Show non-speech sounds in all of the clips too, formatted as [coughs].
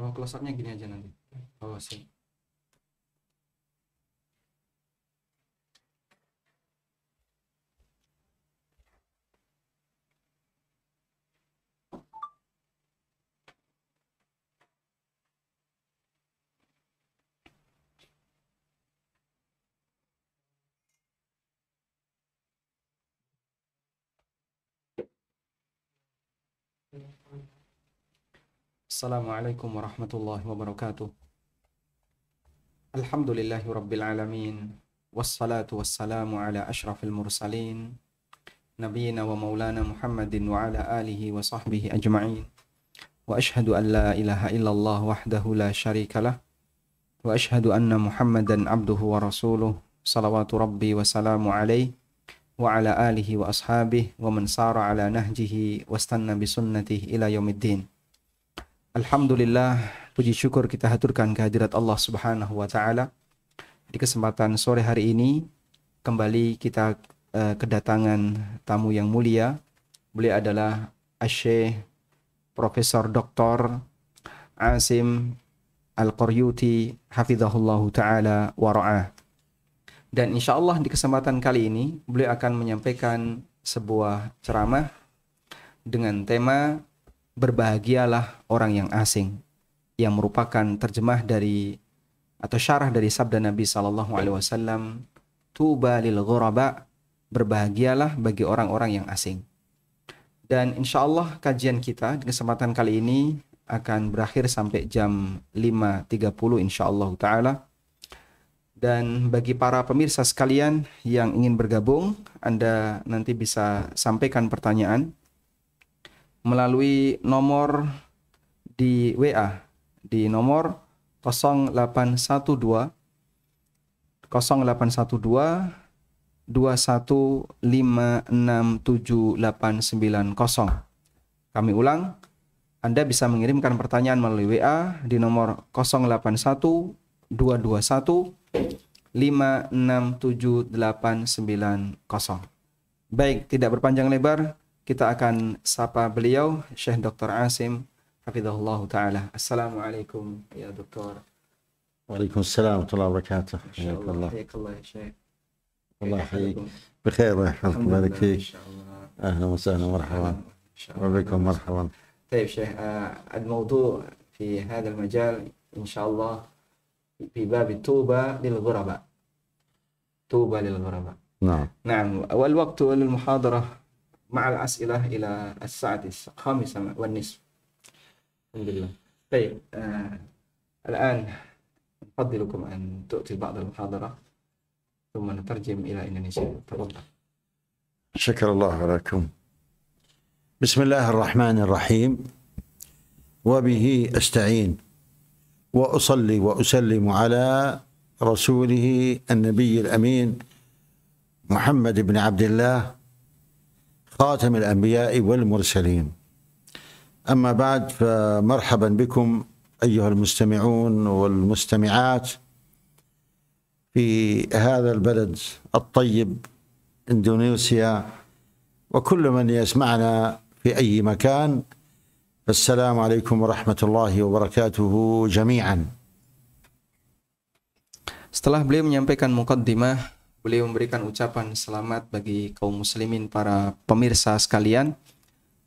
Oh, close up-nya gini aja nanti. Oh, sih. السلام عليكم ورحمة الله وبركاته. الحمد لله رب العالمين والصلاة والسلام على أشرف المرسلين نبينا ومولانا محمد وعلى آله وصحبه أجمعين. وأشهد أن لا إله إلا الله وحده لا شريك له وأشهد أن محمدا عبده ورسوله صلوات ربي وسلام عليه وعلى آله وأصحابه ومن سار على نهجه واستنى بسنته إلى يوم الدين. Alhamdulillah, puji syukur kita haturkan kehadirat Allah Subhanahu wa taala. Di kesempatan sore hari ini kembali kita uh, kedatangan tamu yang mulia. Beliau adalah Asy Profesor Dr. Asim Al-Qaryuti hafizahullahu taala wa ra'ah. Dan insya Allah di kesempatan kali ini beliau akan menyampaikan sebuah ceramah dengan tema berbahagialah orang yang asing yang merupakan terjemah dari atau syarah dari sabda Nabi Shallallahu Alaihi Wasallam tuba lil ghuraba berbahagialah bagi orang-orang yang asing. Dan insya Allah kajian kita di kesempatan kali ini akan berakhir sampai jam 5.30 insya Allah Ta'ala. Dan bagi para pemirsa sekalian yang ingin bergabung Anda nanti bisa sampaikan pertanyaan melalui nomor di WA di nomor 0812 0812 215678990. Kami ulang, Anda bisa mengirimkan pertanyaan melalui WA di nomor 081 221 567890. Baik, tidak berpanjang lebar, kita akan sapa beliau Syekh Dr. Asim Hafizahullah Ta'ala. Assalamualaikum ya Doktor. Waalaikumsalam warahmatullahi wabarakatuh. حياك الله يا شيخ الله يحييك؟ بخير الله يحفظك ويبارك فيك. أهلا وسهلا مرحبا. وبكم مرحبا طيب شيخ الموضوع في هذا المجال إن شاء الله في باب التوبة للغرباء توبة للغرباء نعم نعم والوقت للمحاضرة مع الأسئلة إلى الساعة الخامسة والنصف. الحمد لله طيب آه الآن نفضلكم أن تؤتي بعض المحاضرة ثم نترجم إلى إندونيسيا. تفضل. شكر الله لكم. بسم الله الرحمن الرحيم. وبه أستعين وأصلي وأسلم على رسوله النبي الأمين محمد بن عبد الله خاتم الأنبياء والمرسلين. أما بعد فمرحبا بكم أيها المستمعون والمستمعات في هذا البلد الطيب إندونيسيا وكل من يسمعنا في أي مكان. السلام عليكم ورحمة الله وبركاته جميعا. Setelah beliau menyampaikan mukaddimah, beliau memberikan ucapan selamat bagi kaum muslimin para pemirsa sekalian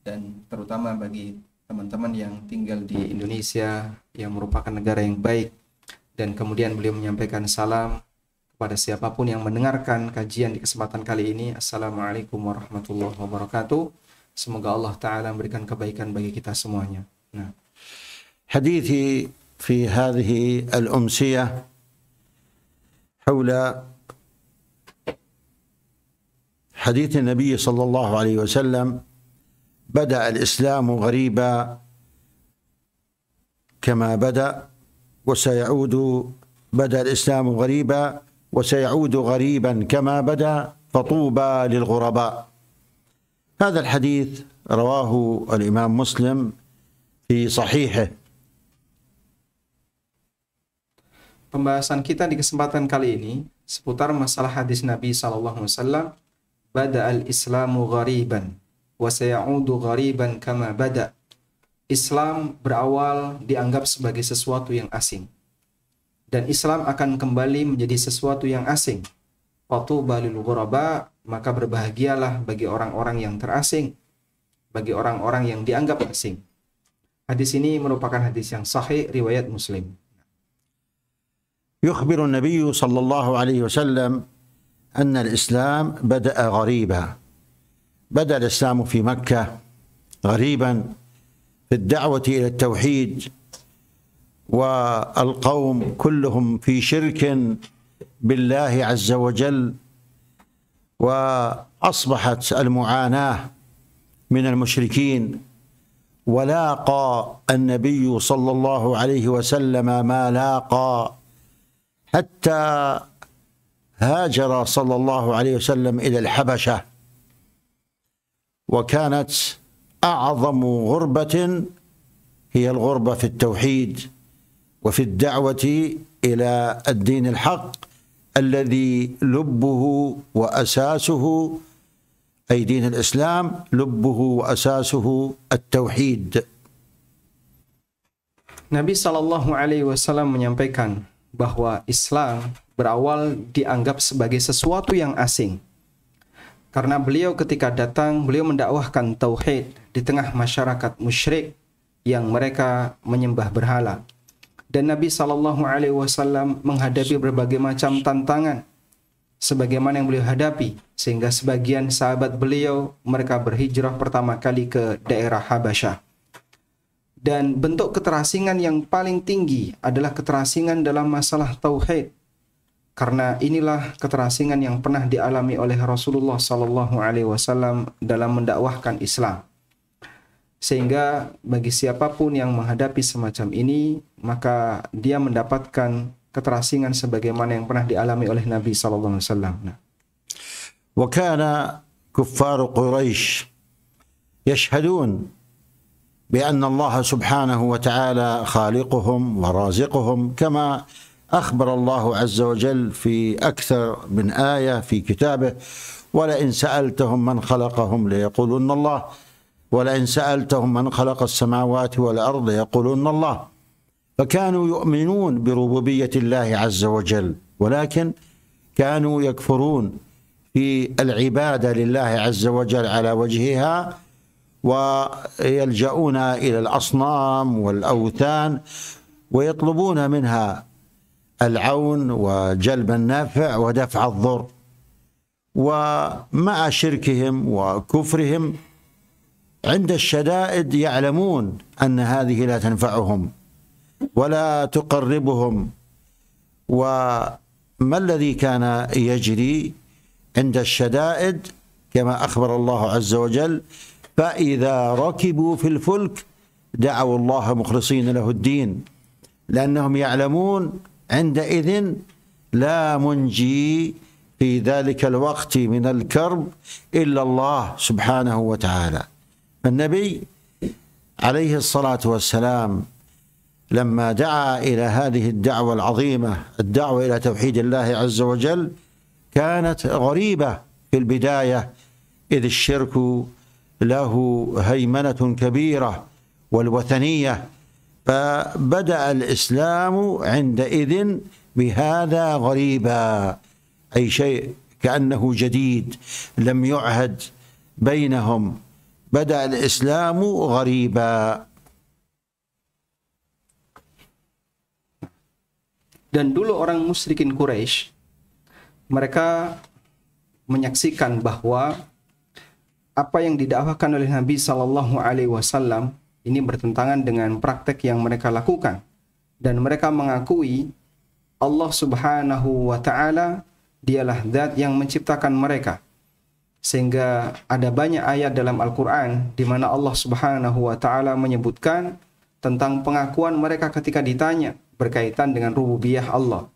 dan terutama bagi teman-teman yang tinggal di Indonesia yang merupakan negara yang baik dan kemudian beliau menyampaikan salam kepada siapapun yang mendengarkan kajian di kesempatan kali ini. Assalamualaikum warahmatullahi wabarakatuh. Semoga Allah taala memberikan kebaikan bagi kita semuanya. Nah, حديثي في هذه الامسيه حول حديث النبي صلى الله عليه وسلم بدأ الإسلام غريبا كما بدأ وسيعود بدأ الإسلام غريبا وسيعود غريبا كما بدأ فطوبى للغرباء هذا الحديث رواه الإمام مسلم في صحيحه Pembahasan kita di kesempatan kali ini seputar masalah hadis Nabi Sallallahu Alaihi Wasallam. Bada al Islamu ghariban wa sayaudu ghariban kama bada Islam berawal dianggap sebagai sesuatu yang asing. Dan Islam akan kembali menjadi sesuatu yang asing. Fatu balil ghuraba, maka berbahagialah bagi orang-orang yang terasing, bagi orang-orang yang dianggap asing. Hadis ini merupakan hadis yang sahih riwayat Muslim. يخبر النبي صلى الله عليه وسلم أن الإسلام بدأ غريبا. بدأ الإسلام في مكة غريبا في الدعوة إلى التوحيد والقوم كلهم في شرك بالله عز وجل وأصبحت المعاناة من المشركين. ولاقى النبي صلى الله عليه وسلم ما لاقى حتى هاجر صلى الله عليه وسلم إلى الحبشة وكانت أعظم غربة هي الغربة في التوحيد وفي الدعوة إلى الدين الحق الذي لبه وأساسه أي دين الإسلام لبه وأساسه التوحيد. Nabi Shallallahu Alaihi Wasallam menyampaikan bahwa Islam berawal dianggap sebagai sesuatu yang asing. Karena beliau ketika datang, beliau mendakwahkan tauhid di tengah masyarakat musyrik yang mereka menyembah berhala. Dan Nabi Shallallahu Alaihi Wasallam menghadapi berbagai macam tantangan, sebagaimana yang beliau hadapi, sehingga sebagian sahabat beliau mereka berhijrah pertama kali ke daerah Habasyah. Dan bentuk keterasingan yang paling tinggi adalah keterasingan dalam masalah tauhid Karena inilah keterasingan yang pernah dialami oleh Rasulullah Sallallahu Alaihi Wasallam dalam mendakwahkan Islam. Sehingga bagi siapapun yang menghadapi semacam ini, maka dia mendapatkan keterasingan sebagaimana yang pernah dialami oleh Nabi Sallallahu Alaihi Wasallam. Nah. وكان كفار قريش يشهدون بان الله سبحانه وتعالى خالقهم ورازقهم كما أخبر الله عز وجل في أكثر من آية في كتابه ولئن سألتهم من خلقهم ليقولن الله ولئن سألتهم من خلق السماوات والأرض ليقولن الله. فكانوا يؤمنون بربوبية الله عز وجل ولكن كانوا يكفرون في العبادة لله عز وجل على وجهها ويلجؤون إلى الأصنام والأوثان ويطلبون منها العون وجلب النفع ودفع الضر. ومع شركهم وكفرهم عند الشدائد يعلمون أن هذه لا تنفعهم ولا تقربهم. وما الذي كان يجري عند الشدائد؟ كما أخبر الله عز وجل فإذا ركبوا في الفلك دعوا الله مخلصين له الدين لأنهم يعلمون عندئذ لا منجي في ذلك الوقت من الكرب إلا الله سبحانه وتعالى. النبي عليه الصلاة والسلام لما دعا إلى هذه الدعوة العظيمة الدعوة إلى توحيد الله عز وجل كانت غريبة في البداية إذ الشرك له هيمنة كبيرة والوثنية فبدا الاسلام عندئذ بهذا غريبا اي شيء كانه جديد لم يعهد بينهم بدا الاسلام غريبا Dan dulu orang musyrikin Quraisy mereka menyaksikan bahwa apa yang didakwakan oleh Nabi Shallallahu Alaihi Wasallam ini bertentangan dengan praktek yang mereka lakukan dan mereka mengakui Allah Subhanahu wa taala dialah zat yang menciptakan mereka sehingga ada banyak ayat dalam Al-Qur'an di mana Allah Subhanahu wa taala menyebutkan tentang pengakuan mereka ketika ditanya berkaitan dengan rububiyah Allah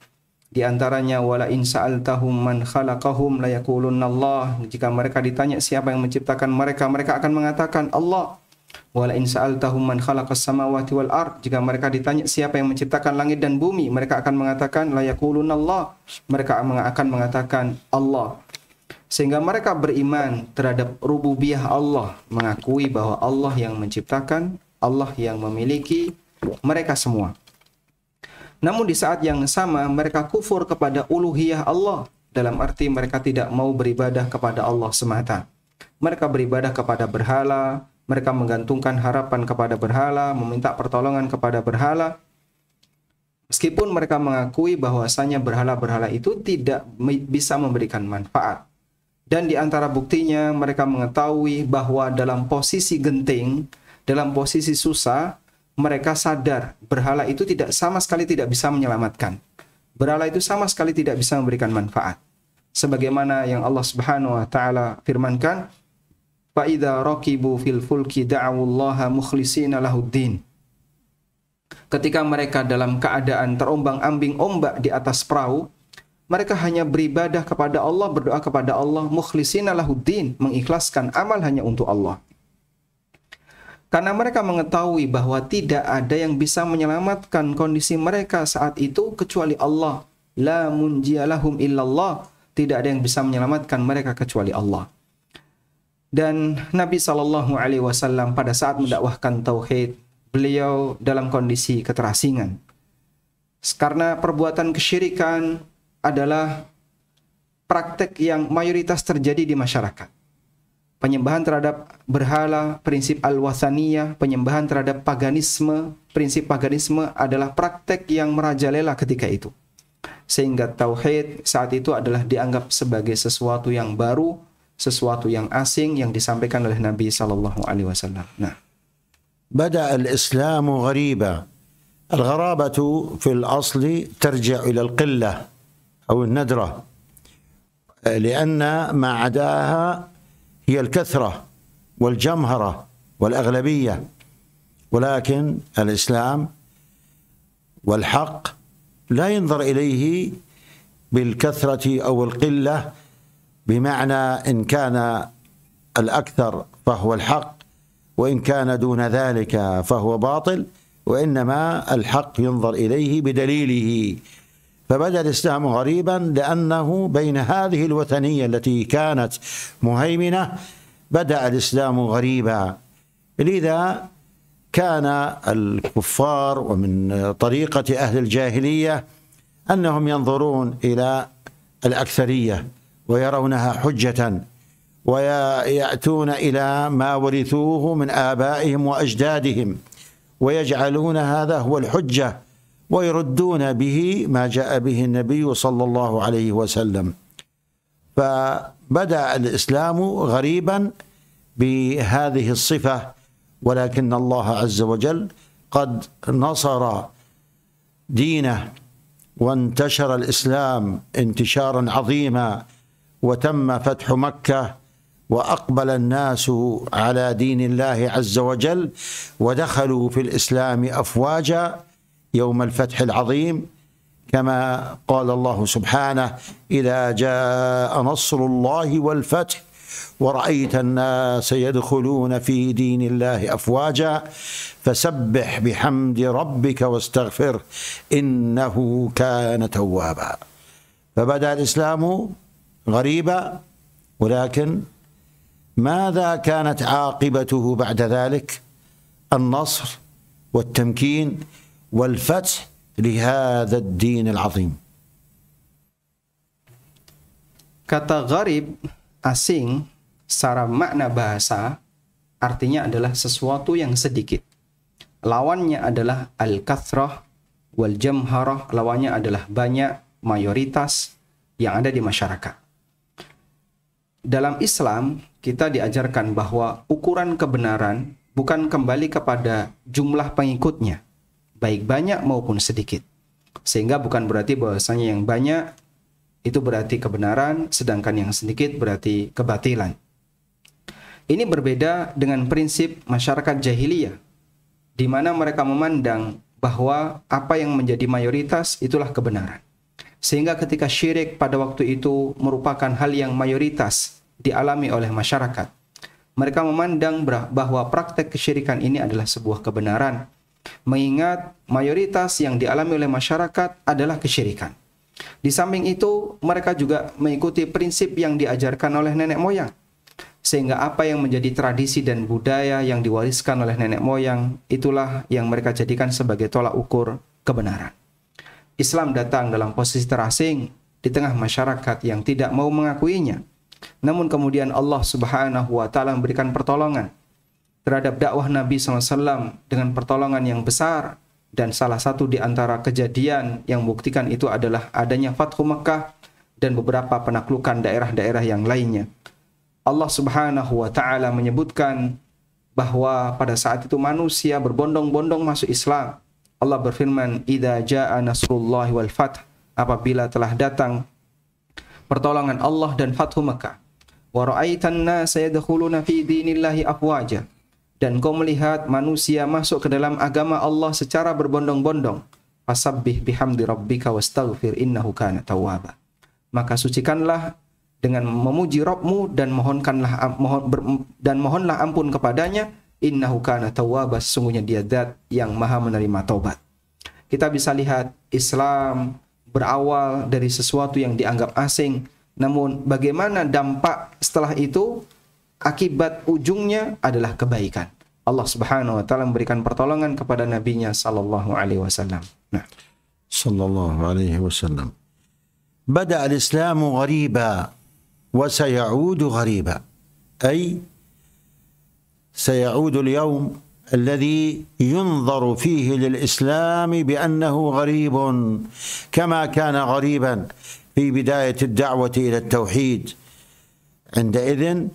di antaranya wala in sa'altahum man khalaqahum la Allah. Jika mereka ditanya siapa yang menciptakan mereka, mereka akan mengatakan Allah. Wala in sa'altahum man khalaqas samawati wal ard. Jika mereka ditanya siapa yang menciptakan langit dan bumi, mereka akan mengatakan la Allah. Mereka akan mengatakan Allah. Sehingga mereka beriman terhadap rububiyah Allah, mengakui bahwa Allah yang menciptakan Allah yang memiliki mereka semua. Namun di saat yang sama mereka kufur kepada uluhiyah Allah dalam arti mereka tidak mau beribadah kepada Allah semata. Mereka beribadah kepada berhala, mereka menggantungkan harapan kepada berhala, meminta pertolongan kepada berhala. Meskipun mereka mengakui bahwasanya berhala-berhala itu tidak bisa memberikan manfaat. Dan di antara buktinya mereka mengetahui bahwa dalam posisi genting, dalam posisi susah, mereka sadar berhala itu tidak sama sekali tidak bisa menyelamatkan. Berhala itu sama sekali tidak bisa memberikan manfaat. Sebagaimana yang Allah Subhanahu wa taala firmankan, "Fa idza raqibu fil fulki da'awullaha mukhlishina lahuddin." Ketika mereka dalam keadaan terombang-ambing ombak di atas perahu, mereka hanya beribadah kepada Allah, berdoa kepada Allah, mukhlishina lahuddin, mengikhlaskan amal hanya untuk Allah. Karena mereka mengetahui bahwa tidak ada yang bisa menyelamatkan kondisi mereka saat itu kecuali Allah. La munjialahum illallah. Tidak ada yang bisa menyelamatkan mereka kecuali Allah. Dan Nabi Shallallahu Alaihi Wasallam pada saat mendakwahkan tauhid, beliau dalam kondisi keterasingan. Karena perbuatan kesyirikan adalah praktek yang mayoritas terjadi di masyarakat penyembahan terhadap berhala, prinsip al-wathaniyah, penyembahan terhadap paganisme, prinsip paganisme adalah praktek yang merajalela ketika itu. Sehingga tauhid saat itu adalah dianggap sebagai sesuatu yang baru, sesuatu yang asing yang disampaikan oleh Nabi sallallahu alaihi wasallam. Nah, بدأ الإسلام غريبا الغرابة في الأصل ترجع إلى القلة أو الندرة لأن ما عداها هي الكثرة والجمهرة والأغلبية ولكن الإسلام والحق لا ينظر إليه بالكثرة أو القلة بمعنى إن كان الأكثر فهو الحق وإن كان دون ذلك فهو باطل وإنما الحق ينظر إليه بدليله. فبدأ الإسلام غريبا لأنه بين هذه الوثنية التي كانت مهيمنة بدأ الإسلام غريبا. لذا كان الكفار ومن طريقة أهل الجاهلية أنهم ينظرون إلى الأكثرية. ويرونها حجة ويأتون إلى ما ورثوه من آبائهم وأجدادهم ويجعلون هذا هو الحجة ويردون به ما جاء به النبي صلى الله عليه وسلم. فبدأ الإسلام غريبا بهذه الصفة ولكن الله عز وجل قد نصر دينه وانتشر الإسلام انتشارا عظيما. وتم فتح مكة وأقبل الناس على دين الله عز وجل ودخلوا في الإسلام أفواجا يوم الفتح العظيم كما قال الله سبحانه إذا جاء نصر الله والفتح ورأيت الناس يدخلون في دين الله أفواجا فسبح بحمد ربك واستغفر إنه كان توابا. فبدأ الإسلام غريبا ولكن ماذا كانت عاقبته بعد ذلك النصر والتمكين والفتح لهذا الدين العظيم Kata gharib asing secara makna bahasa artinya adalah sesuatu yang sedikit. Lawannya adalah al-kathrah wal jamharah, lawannya adalah banyak, mayoritas yang ada di masyarakat. Dalam Islam, kita diajarkan bahwa ukuran kebenaran bukan kembali kepada jumlah pengikutnya, baik banyak maupun sedikit. Sehingga bukan berarti bahwasanya yang banyak itu berarti kebenaran, sedangkan yang sedikit berarti kebatilan. Ini berbeda dengan prinsip masyarakat jahiliyah, di mana mereka memandang bahwa apa yang menjadi mayoritas itulah kebenaran. Sehingga ketika syirik pada waktu itu merupakan hal yang mayoritas dialami oleh masyarakat, mereka memandang bahwa praktek kesyirikan ini adalah sebuah kebenaran mengingat mayoritas yang dialami oleh masyarakat adalah kesyirikan. Di samping itu, mereka juga mengikuti prinsip yang diajarkan oleh nenek moyang. sehingga apa yang menjadi tradisi dan budaya yang diwariskan oleh nenek moyang itulah yang mereka jadikan sebagai tolak ukur kebenaran. Islam datang dalam posisi terasing di tengah masyarakat yang tidak mau mengakuinya. Namun kemudian Allah Subhanahu wa taala memberikan pertolongan terhadap dakwah Nabi SAW dengan pertolongan yang besar dan salah satu di antara kejadian yang membuktikan itu adalah adanya Fathu Mekah dan beberapa penaklukan daerah-daerah yang lainnya. Allah Subhanahu wa taala menyebutkan bahwa pada saat itu manusia berbondong-bondong masuk Islam. Allah berfirman, "Idza jaa nasrullahi wal fath" apabila telah datang pertolongan Allah dan fathu Mekah. Wa ra'aitan nasa yadkhuluna fi dinillahi afwaja. Dan kau melihat manusia masuk ke dalam agama Allah secara berbondong-bondong. Fasabbih bihamdi rabbika wastaghfir innahu kana tawwaba. Maka sucikanlah dengan memuji Rabbmu dan mohonkanlah mohon ber, dan mohonlah ampun kepadanya innahu kana tawwaba sesungguhnya dia zat yang maha menerima taubat. Kita bisa lihat Islam berawal dari sesuatu yang dianggap asing namun bagaimana dampak setelah itu akibat ujungnya adalah kebaikan. Allah Subhanahu wa taala memberikan pertolongan kepada nabinya sallallahu alaihi wasallam. Nah, sallallahu alaihi wasallam. Bada al-Islam ghariba وسيعود غريبا اي سيعود اليوم الذي ينظر فيه للإسلام بأنه غريب كما كان غريبا في بداية الدعوة إلى التوحيد. عندئذ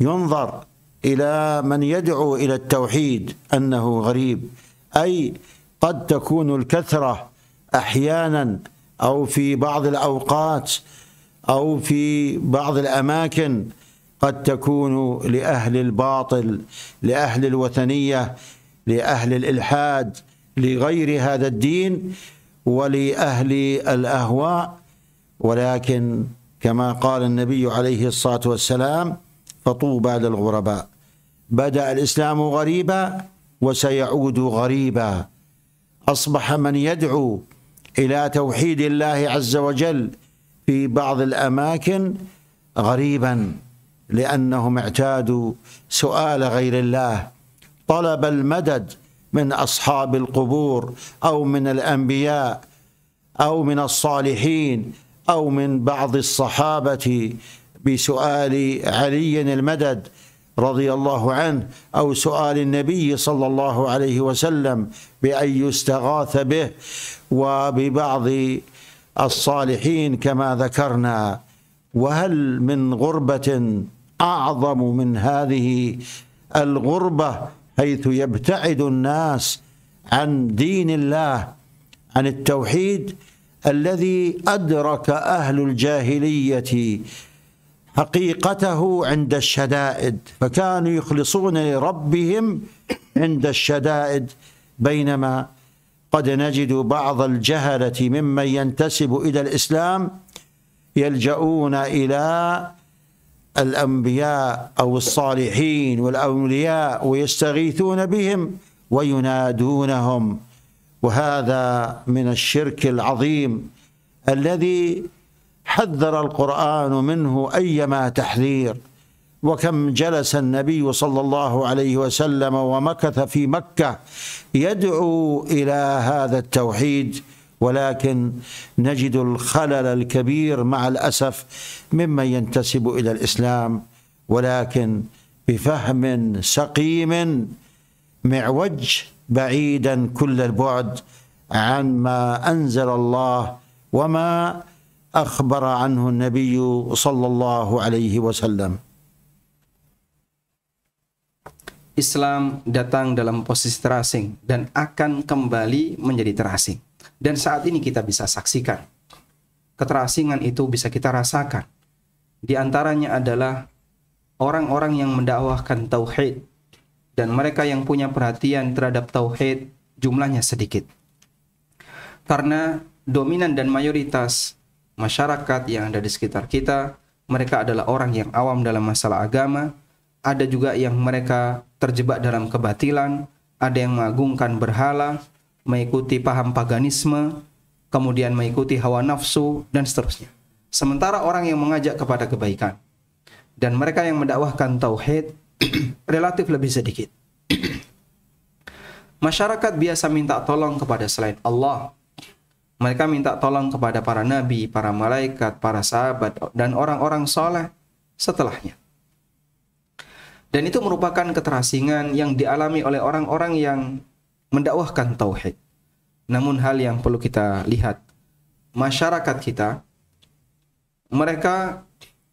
ينظر إلى من يدعو إلى التوحيد أنه غريب أي قد تكون الكثرة أحيانا أو في بعض الأوقات أو في بعض الأماكن قد تكون لأهل الباطل لأهل الوثنية لأهل الإلحاد لغير هذا الدين ولأهل الأهواء. ولكن كما قال النبي عليه الصلاة والسلام فطوبى للغرباء. بدأ الإسلام غريبا وسيعود غريبا. أصبح من يدعو إلى توحيد الله عز وجل في بعض الأماكن غريبا. لأنهم اعتادوا سؤال غير الله. طلب المدد من أصحاب القبور أو من الأنبياء أو من الصالحين أو من بعض الصحابة بسؤال علي المدد رضي الله عنه أو سؤال النبي صلى الله عليه وسلم بأن يستغاث به وببعض الصالحين كما ذكرنا. وهل من غربة أعظم من هذه الغربة حيث يبتعد الناس عن دين الله عن التوحيد الذي أدرك أهل الجاهلية حقيقته عند الشدائد فكانوا يخلصون لربهم عند الشدائد. بينما قد نجد بعض الجهلة ممن ينتسب إلى الإسلام يلجؤون إلى الأنبياء أو الصالحين والأولياء ويستغيثون بهم وينادونهم. وهذا من الشرك العظيم الذي حذر القرآن منه أيما تحذير. وكم جلس النبي صلى الله عليه وسلم ومكث في مكة يدعو إلى هذا التوحيد. ولكن نجد الخلل الكبير مع الأسف ممن ينتسب إلى الإسلام ولكن بفهم سقيم معوج بعيدا كل البعد عن ما أنزل الله وما أخبر عنه النبي صلى الله عليه وسلم Islam datang dalam posisi terasing dan akan kembali menjadi terasing. Dan saat ini kita bisa saksikan. Keterasingan itu bisa kita rasakan. Di antaranya adalah orang-orang yang mendakwahkan tauhid dan mereka yang punya perhatian terhadap tauhid jumlahnya sedikit. Karena dominan dan mayoritas masyarakat yang ada di sekitar kita, mereka adalah orang yang awam dalam masalah agama, ada juga yang mereka terjebak dalam kebatilan, ada yang mengagungkan berhala, mengikuti paham paganisme, kemudian mengikuti hawa nafsu, dan seterusnya. Sementara orang yang mengajak kepada kebaikan, dan mereka yang mendakwahkan tauhid [clears throat] relatif lebih sedikit. [clears throat] Masyarakat biasa minta tolong kepada selain Allah. Mereka minta tolong kepada para nabi, para malaikat, para sahabat, dan orang-orang soleh setelahnya. Dan itu merupakan keterasingan yang dialami oleh orang-orang yang mendakwahkan tauhid. Namun hal yang perlu kita lihat, masyarakat kita, mereka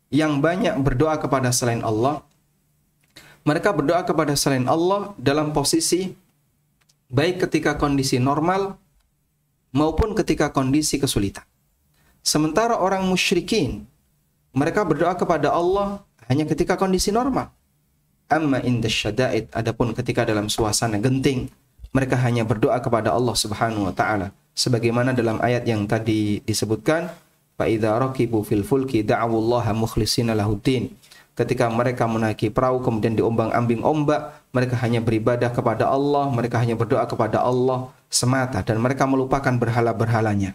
yang banyak berdoa kepada selain Allah, mereka berdoa kepada selain Allah dalam posisi baik ketika kondisi normal maupun ketika kondisi kesulitan. Sementara orang musyrikin, mereka berdoa kepada Allah hanya ketika kondisi normal. Amma inda syada'id, adapun ketika dalam suasana genting, mereka hanya berdoa kepada Allah Subhanahu wa taala. Sebagaimana dalam ayat yang tadi disebutkan, fa idza raqibu fil fulki da'u Allah mukhlishina lahuddin ketika mereka menaiki perahu kemudian diombang-ambing ombak, mereka hanya beribadah kepada Allah, mereka hanya berdoa kepada Allah semata dan mereka melupakan berhala-berhalanya.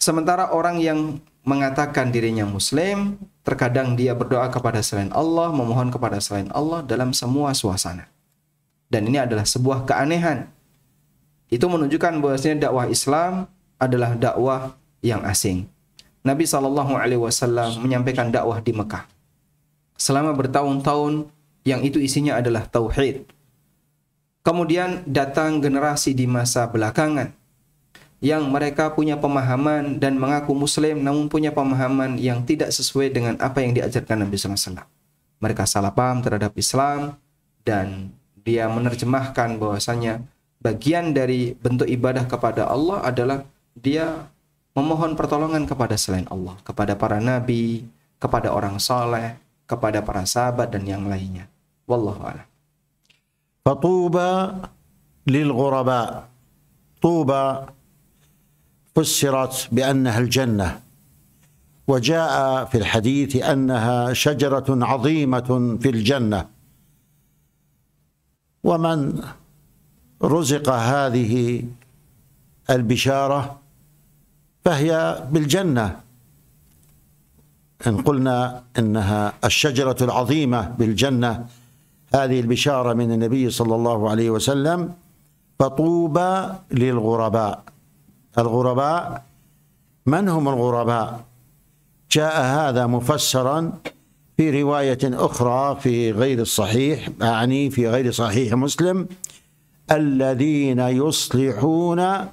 Sementara orang yang mengatakan dirinya muslim, terkadang dia berdoa kepada selain Allah, memohon kepada selain Allah dalam semua suasana. Dan ini adalah sebuah keanehan. Itu menunjukkan bahwasanya dakwah Islam adalah dakwah yang asing. Nabi Shallallahu Alaihi Wasallam menyampaikan dakwah di Mekah selama bertahun-tahun yang itu isinya adalah tauhid. Kemudian datang generasi di masa belakangan yang mereka punya pemahaman dan mengaku muslim namun punya pemahaman yang tidak sesuai dengan apa yang diajarkan Nabi SAW. Mereka salah paham terhadap Islam dan dia menerjemahkan bahwasanya bagian dari bentuk ibadah kepada Allah adalah dia memohon pertolongan kepada selain Allah, kepada para nabi, kepada orang saleh, kepada para sahabat dan yang lainnya. Wallahu a'lam. فطوبى للغرباء طوبى فسرت بانها الجنه وجاء في الحديث انها شجره عظيمه في الجنه ومن رزق هذه البشارة فهي بالجنة. إن قلنا إنها الشجرة العظيمة بالجنة هذه البشارة من النبي صلى الله عليه وسلم فطوبى للغرباء. الغرباء من هم الغرباء؟ جاء هذا مفسرا في رواية أخرى في غير الصحيح أعني في غير صحيح مسلم الذين يصلحون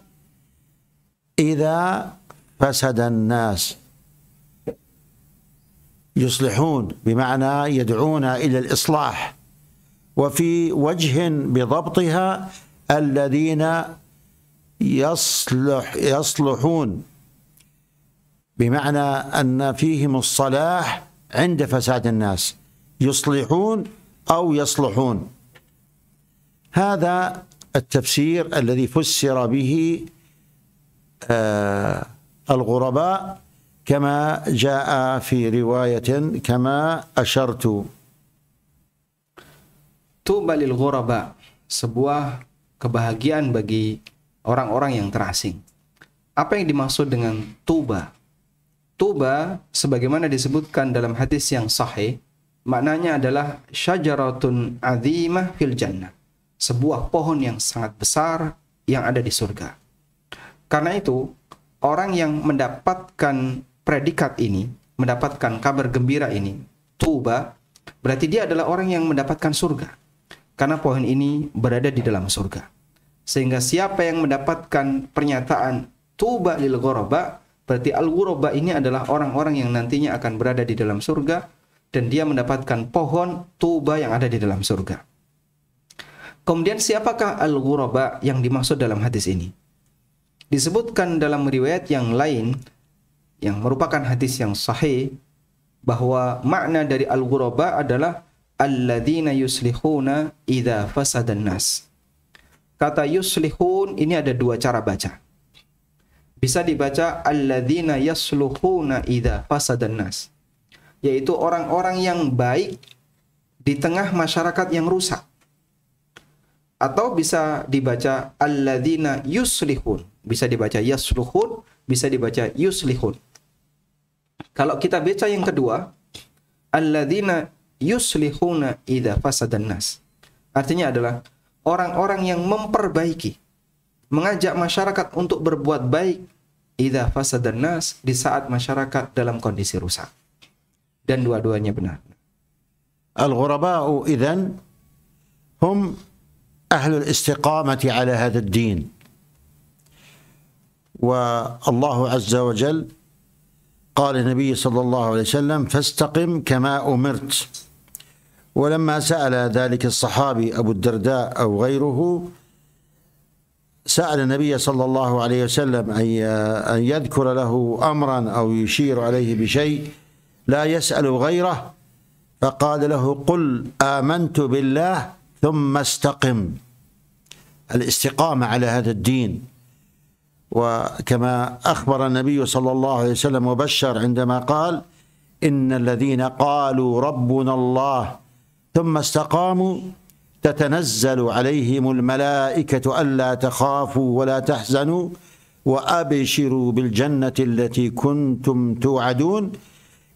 إذا فسد الناس. يصلحون بمعنى يدعون إلى الإصلاح. وفي وجه بضبطها الذين يصلح يصلحون بمعنى أن فيهم الصلاح عند فساد الناس يصلحون او يصلحون هذا التفسير الذي فسر به آه الغرباء كما جاء في رواية كما أشرت Tuba lil ghuraba, sebuah kebahagiaan bagi orang-orang yang terasing. Apa yang dimaksud dengan tuba? Tuba sebagaimana disebutkan dalam hadis yang sahih, maknanya adalah syajaratun azimah fil jannah. Sebuah pohon yang sangat besar yang ada di surga. Karena itu, orang yang mendapatkan predikat ini, mendapatkan kabar gembira ini, tuba, berarti dia adalah orang yang mendapatkan surga. Karena pohon ini berada di dalam surga. Sehingga siapa yang mendapatkan pernyataan tuba lil ghuraba, berarti al ghuraba ini adalah orang-orang yang nantinya akan berada di dalam surga dan dia mendapatkan pohon tuba yang ada di dalam surga. Kemudian siapakah al ghuraba yang dimaksud dalam hadis ini? Disebutkan dalam riwayat yang lain yang merupakan hadis yang sahih bahwa makna dari al-ghuraba adalah alladzina yuslihuna idza fasadan nas. Kata yuslihun ini ada dua cara baca. Bisa dibaca alladzina yasluhuna idza fasadan nas. Yaitu orang-orang yang baik di tengah masyarakat yang rusak. Atau bisa dibaca alladzina yuslihun. Bisa dibaca yasluhun, bisa dibaca yuslihun. Kalau kita baca yang kedua, alladzina yuslihuna idza fasadan nas. Artinya adalah orang-orang yang memperbaiki, mengajak masyarakat untuk berbuat baik idza fasadan nas di saat masyarakat dalam kondisi rusak. Dan dua-duanya benar. الغرباء إذن هم أهل الاستقامة على هذا الدين والله عز وجل قال النبي صلى الله عليه وسلم فاستقم كما أمرت ولما سأل ذلك الصحابي أبو الدرداء أو غيره سأل النبي صلى الله عليه وسلم أن يذكر له أمرا أو يشير عليه بشيء لا يسأل غيره فقال له قل آمنت بالله ثم استقم. الاستقامة على هذا الدين. وكما أخبر النبي صلى الله عليه وسلم وبشر عندما قال إن الذين قالوا ربنا الله ثم استقاموا تتنزل عليهم الملائكة ألا تخافوا ولا تحزنوا وأبشروا بالجنة التي كنتم توعدون.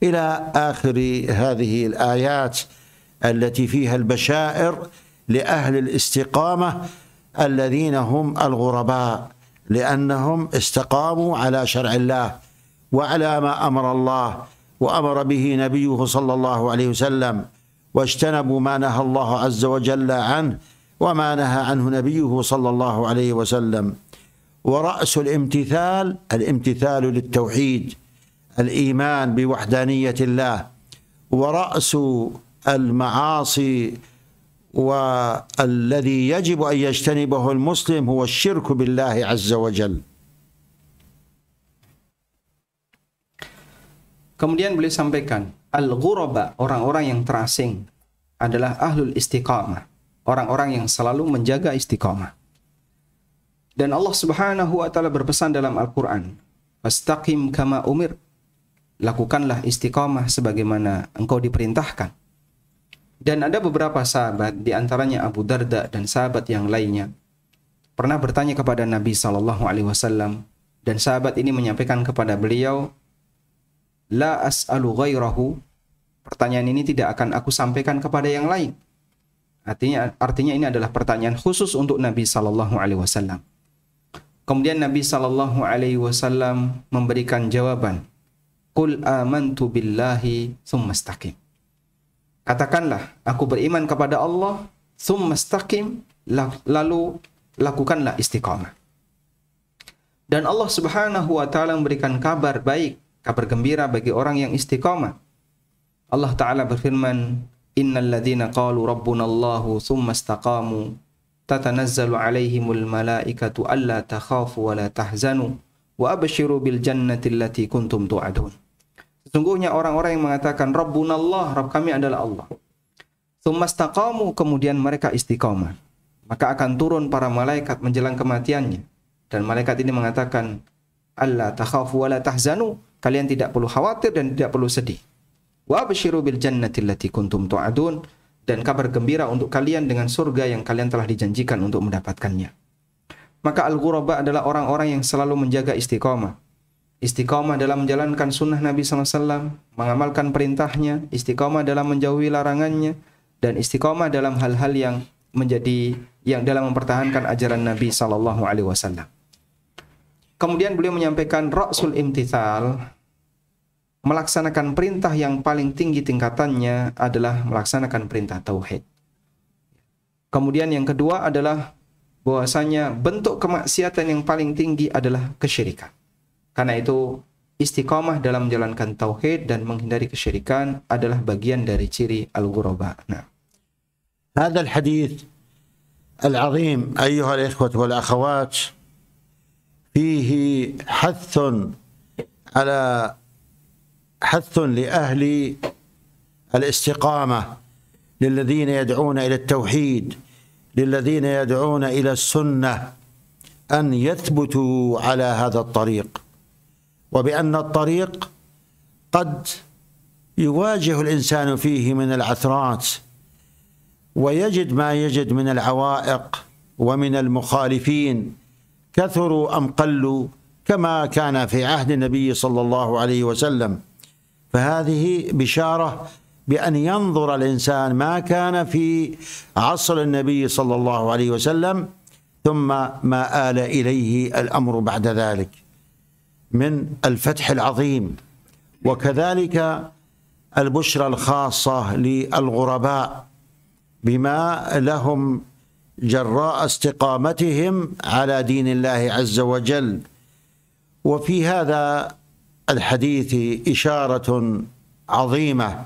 إلى آخر هذه الآيات التي فيها البشائر لأهل الاستقامة الذين هم الغرباء لأنهم استقاموا على شرع الله وعلى ما أمر الله وأمر به نبيه صلى الله عليه وسلم. واجتنبوا ما نهى الله عز وجل عنه وما نهى عنه نبيه صلى الله عليه وسلم. ورأس الامتثال الامتثال للتوحيد الإيمان بوحدانية الله. ورأس المعاصي والذي يجب أن يجتنبه المسلم هو الشرك بالله عز وجل. Kemudian beliau sampaikan, al-ghuraba, orang-orang yang terasing adalah ahlul istiqamah, orang-orang yang selalu menjaga istiqamah. Dan Allah Subhanahu wa taala berpesan dalam Al-Qur'an, "Fastaqim kama umir." Lakukanlah istiqamah sebagaimana engkau diperintahkan. Dan ada beberapa sahabat, di antaranya Abu Darda dan sahabat yang lainnya, pernah bertanya kepada Nabi Shallallahu Alaihi Wasallam, dan sahabat ini menyampaikan kepada beliau, La as'alu ghairahu. Pertanyaan ini tidak akan aku sampaikan kepada yang lain. Artinya artinya ini adalah pertanyaan khusus untuk Nabi sallallahu alaihi wasallam. Kemudian Nabi sallallahu alaihi wasallam memberikan jawaban, "Qul amantu billahi tsumma istaqim." Katakanlah, aku beriman kepada Allah, tsumma istaqim, lalu lakukanlah istiqamah. Dan Allah Subhanahu wa taala memberikan kabar baik kabar gembira bagi orang yang istiqamah. Allah Ta'ala berfirman, Innal ladhina qalu rabbuna Allahu thumma istaqamu tatanazzalu alaihimul malaikatu alla takhafu wa la tahzanu wa abshiru bil jannati allati kuntum tu'adun. Sesungguhnya orang-orang yang mengatakan Rabbuna Allah, Rabb kami adalah Allah. Istaqamu, kemudian mereka istiqamah. Maka akan turun para malaikat menjelang kematiannya. Dan malaikat ini mengatakan, Allah takhafu wa la tahzanu, Kalian tidak perlu khawatir dan tidak perlu sedih. Wa absyiru bil jannati allati kuntum tu'adun dan kabar gembira untuk kalian dengan surga yang kalian telah dijanjikan untuk mendapatkannya. Maka al-ghuraba adalah orang-orang yang selalu menjaga istiqomah. Istiqomah dalam menjalankan sunnah Nabi SAW, mengamalkan perintahnya, istiqomah dalam menjauhi larangannya, dan istiqomah dalam hal-hal yang menjadi yang dalam mempertahankan ajaran Nabi Sallallahu Alaihi Wasallam. Kemudian beliau menyampaikan Rasul Imtithal melaksanakan perintah yang paling tinggi tingkatannya adalah melaksanakan perintah tauhid. Kemudian yang kedua adalah bahwasanya bentuk kemaksiatan yang paling tinggi adalah kesyirikan. Karena itu istiqomah dalam menjalankan tauhid dan menghindari kesyirikan adalah bagian dari ciri al-ghuraba. Nah. هذا الحديث العظيم أيها الإخوة والأخوات فيه حث على حث لأهل الاستقامة للذين يدعون إلى التوحيد للذين يدعون إلى السنة أن يثبتوا على هذا الطريق. وبأن الطريق قد يواجه الإنسان فيه من العثرات ويجد ما يجد من العوائق ومن المخالفين. كثروا أم قلوا كما كان في عهد النبي صلى الله عليه وسلم. فهذه بشارة بأن ينظر الإنسان ما كان في عصر النبي صلى الله عليه وسلم ثم ما آل إليه الأمر بعد ذلك من الفتح العظيم. وكذلك البشرى الخاصة للغرباء بما لهم جراء استقامتهم على دين الله عز وجل. وفي هذا الحديث إشارة عظيمة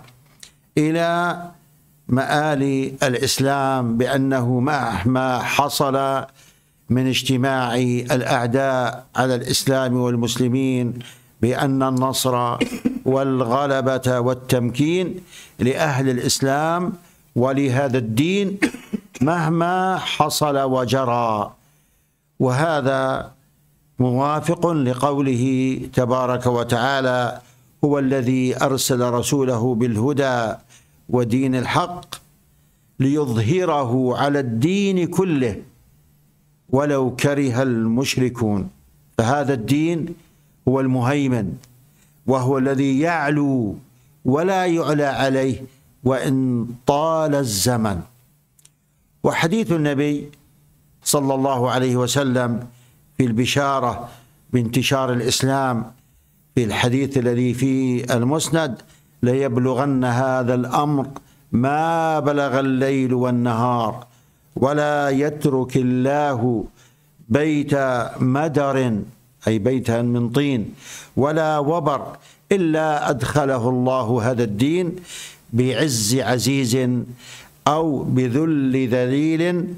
إلى مآل الإسلام بأنه مهما حصل من اجتماع الأعداء على الإسلام والمسلمين بأن النصر والغلبة والتمكين لأهل الإسلام ولهذا الدين مهما حصل وجرى. وهذا موافق لقوله تبارك وتعالى هو الذي أرسل رسوله بالهدى ودين الحق ليظهره على الدين كله ولو كره المشركون فهذا الدين هو المهيمن وهو الذي يعلو ولا يعلى عليه وإن طال الزمن. وحديث النبي صلى الله عليه وسلم في البشارة بانتشار الإسلام في الحديث الذي في المسند ليبلغن هذا الأمر ما بلغ الليل والنهار ولا يترك الله بيت مدر أي بيتا من طين ولا وبر إلا أدخله الله هذا الدين بعز عزيز أو بذل ذليل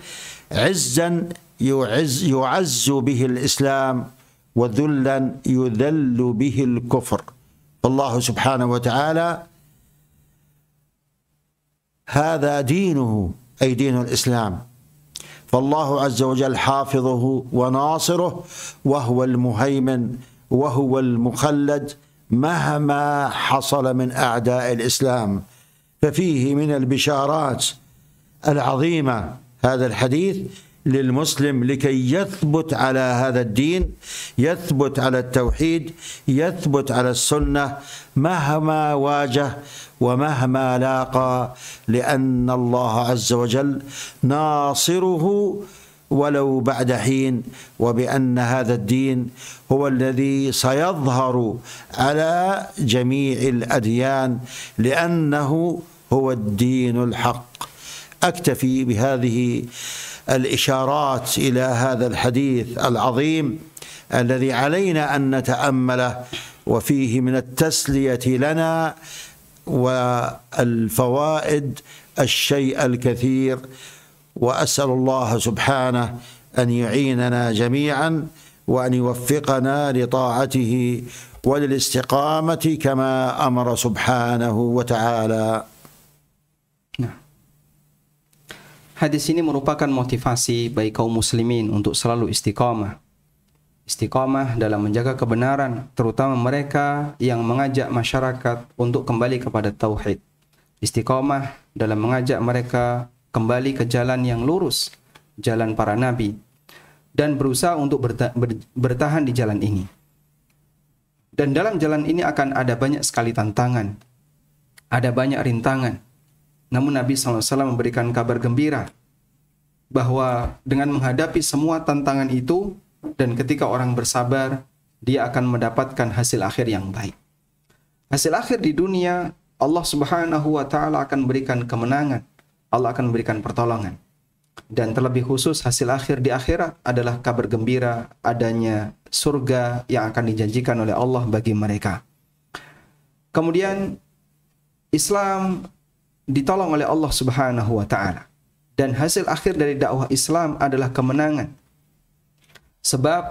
عزا يعز يعز به الإسلام وذلا يذل به الكفر. الله سبحانه وتعالى هذا دينه أي دين الإسلام. فالله عز وجل حافظه وناصره وهو المهيمن وهو المخلد مهما حصل من أعداء الإسلام. ففيه من البشارات العظيمة هذا الحديث للمسلم لكي يثبت على هذا الدين يثبت على التوحيد يثبت على السنة مهما واجه ومهما لاقى لأن الله عز وجل ناصره ولو بعد حين وبأن هذا الدين هو الذي سيظهر على جميع الأديان لأنه هو الدين الحق. أكتفي بهذه الإشارات إلى هذا الحديث العظيم الذي علينا أن نتأمله وفيه من التسلية لنا والفوائد الشيء الكثير واسال الله سبحانه ان يعيننا جميعا وان يوفقنا لطاعته وللاستقامه كما امر سبحانه وتعالى Hadis ini merupakan motivasi bagi kaum muslimin untuk selalu istiqamah. Istiqamah dalam menjaga kebenaran, terutama mereka yang mengajak masyarakat untuk kembali kepada tauhid. Istiqamah dalam mengajak mereka kembali ke jalan yang lurus, jalan para nabi, dan berusaha untuk bertahan di jalan ini. Dan dalam jalan ini akan ada banyak sekali tantangan, ada banyak rintangan, namun Nabi SAW memberikan kabar gembira bahwa dengan menghadapi semua tantangan itu dan ketika orang bersabar, dia akan mendapatkan hasil akhir yang baik. Hasil akhir di dunia, Allah Subhanahu wa taala akan berikan kemenangan. Allah akan memberikan pertolongan. Dan terlebih khusus hasil akhir di akhirat adalah kabar gembira adanya surga yang akan dijanjikan oleh Allah bagi mereka. Kemudian Islam ditolong oleh Allah Subhanahu wa taala. Dan hasil akhir dari dakwah Islam adalah kemenangan. Sebab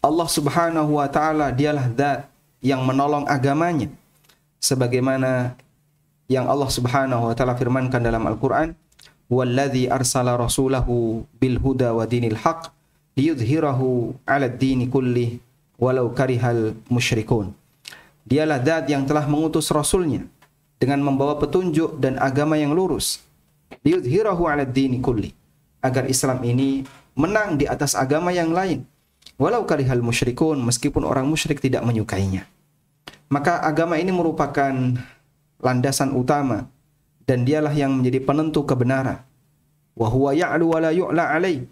Allah Subhanahu wa taala dialah zat yang menolong agamanya. Sebagaimana yang Allah Subhanahu wa taala firmankan dalam Al-Qur'an, "Wallazi arsala rasulahu bil huda wa dinil haq liyudhhirahu 'ala ad-dini kulli walau karihal musyrikun." Dialah zat yang telah mengutus rasulnya dengan membawa petunjuk dan agama yang lurus. Liyudhirahu ala dini kulli. Agar Islam ini menang di atas agama yang lain. Walau karihal musyrikun, meskipun orang musyrik tidak menyukainya. Maka agama ini merupakan landasan utama dan dialah yang menjadi penentu kebenaran. Wa huwa ya'lu wa la yu'la alaih.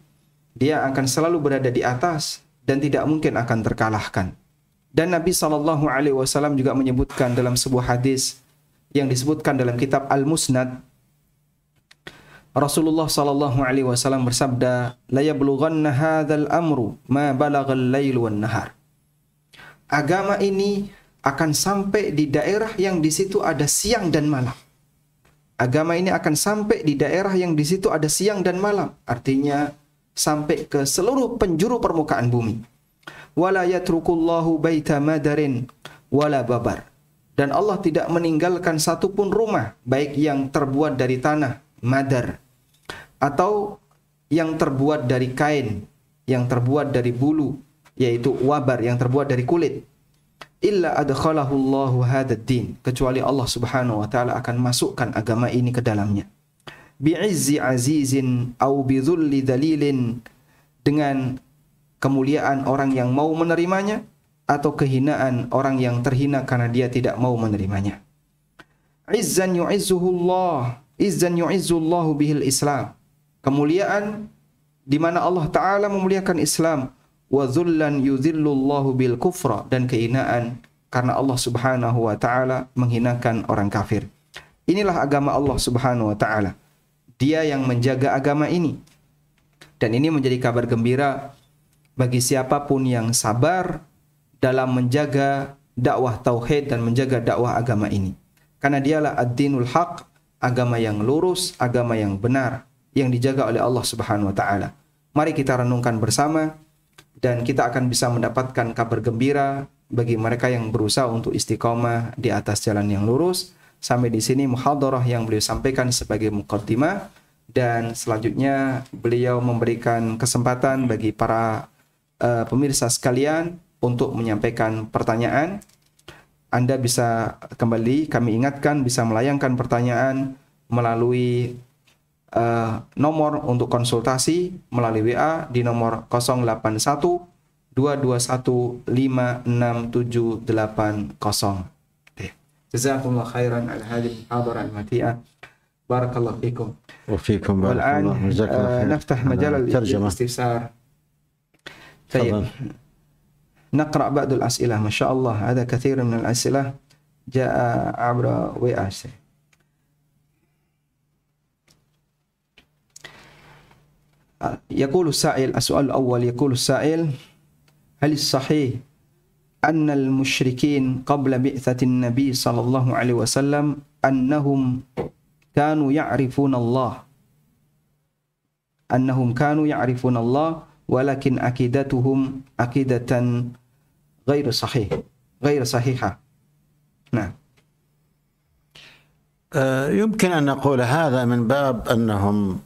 Dia akan selalu berada di atas dan tidak mungkin akan terkalahkan. Dan Nabi sallallahu alaihi wasallam juga menyebutkan dalam sebuah hadis yang disebutkan dalam kitab Al-Musnad Rasulullah sallallahu alaihi wasallam bersabda, "La yablughanna hadzal amru ma balagal lail wan nahar." Agama ini akan sampai di daerah yang di situ ada siang dan malam. Agama ini akan sampai di daerah yang di situ ada siang dan malam. Artinya sampai ke seluruh penjuru permukaan bumi. Madarin wala. Dan Allah tidak meninggalkan satupun rumah, baik yang terbuat dari tanah, madar, atau yang terbuat dari kain, yang terbuat dari bulu, yaitu wabar, yang terbuat dari kulit. Illa adkhalahu Allahu hadad din. Kecuali Allah subhanahu wa ta'ala akan masukkan agama ini ke dalamnya bi'izzi azizin au bidhulli dalilin dengan kemuliaan orang yang mau menerimanya atau kehinaan orang yang terhina karena dia tidak mau menerimanya. Izzan yu'izzuhullah, izzan yu'izzullahu bihil Islam. Kemuliaan di mana Allah taala memuliakan Islam wa dhullan yudhillullahu bil kufra dan kehinaan karena Allah Subhanahu wa taala menghinakan orang kafir. Inilah agama Allah Subhanahu wa taala. Dia yang menjaga agama ini. Dan ini menjadi kabar gembira bagi siapa pun yang sabar dalam menjaga dakwah tauhid dan menjaga dakwah agama ini. Karena dialah ad-dinul haq, agama yang lurus, agama yang benar yang dijaga oleh Allah Subhanahu wa taala. Mari kita renungkan bersama dan kita akan bisa mendapatkan kabar gembira bagi mereka yang berusaha untuk istiqomah di atas jalan yang lurus Sampai di sini muhadarah yang beliau sampaikan sebagai mukaddimah dan selanjutnya beliau memberikan kesempatan bagi para uh, pemirsa sekalian untuk menyampaikan pertanyaan. Anda bisa kembali kami ingatkan bisa melayangkan pertanyaan melalui uh, nomor untuk konsultasi melalui WA di nomor 081 221 56780. جزاكم الله خيرا على هذه المحاضرة المتيئة بارك الله فيكم وفيكم بارك والآن الله جزاك الله آه، خير نفتح مجال ترجمة الاستفسار طيب تفضل. نقرأ بعض الأسئلة ما شاء الله هذا كثير من الأسئلة جاء عبر ويأس يقول السائل السؤال الأول يقول السائل هل الصحيح أن المشركين قبل بعثة النبي صلى الله عليه وسلم أنهم كانوا يعرفون الله؟ أنهم كانوا يعرفون الله ولكن عقيدتهم عقيدة غير صحيح غير صحيحة. نعم. آه، يمكن أن نقول هذا من باب أنهم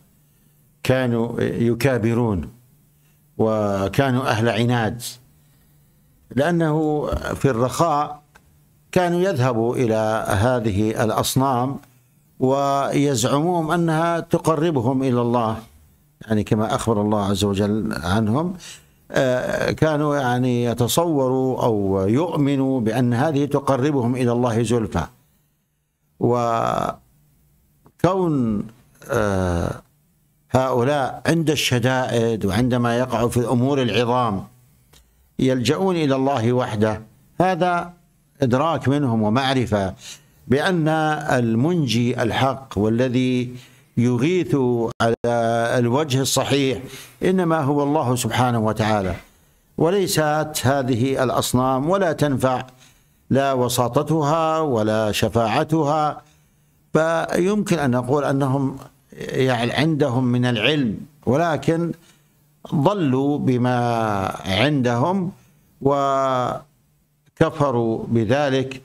كانوا يكابرون وكانوا أهل عناد لأنه في الرخاء كانوا يذهبوا إلى هذه الأصنام ويزعمون أنها تقربهم إلى الله. يعني كما أخبر الله عز وجل عنهم آه، كانوا يعني يتصوروا أو يؤمنوا بأن هذه تقربهم إلى الله زلفى. وكون آه، هؤلاء عند الشدائد وعندما يقعوا في الأمور العظام يلجؤون إلى الله وحده. هذا إدراك منهم ومعرفة بأن المنجي الحق والذي يغيث على الوجه الصحيح إنما هو الله سبحانه وتعالى. وليست هذه الأصنام ولا تنفع لا وساطتها ولا شفاعتها. فيمكن أن نقول أنهم يعني عندهم من العلم ولكن ضلوا بما عندهم وكفروا بذلك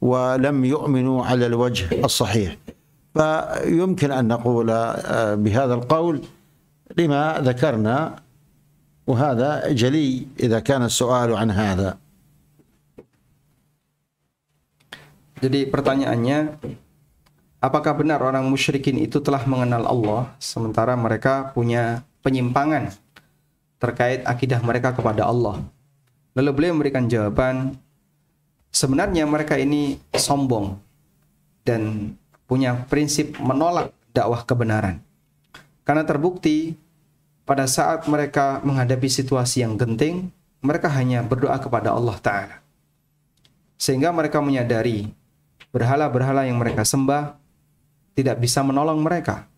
ولم يؤمنوا على الوجه الصحيح. فيمكن أن نقول آه، بهذا القول لما ذكرنا وهذا جلي إذا كان السؤال عن هذا. Jadi pertanyaannya, apakah benar orang musyrikin itu telah mengenal Allah sementara mereka punya penyimpangan terkait akidah mereka kepada Allah. Lalu beliau memberikan jawaban, sebenarnya mereka ini sombong dan punya prinsip menolak dakwah kebenaran. Karena terbukti pada saat mereka menghadapi situasi yang genting, mereka hanya berdoa kepada Allah Ta'ala. Sehingga mereka menyadari berhala-berhala yang mereka sembah tidak bisa menolong mereka.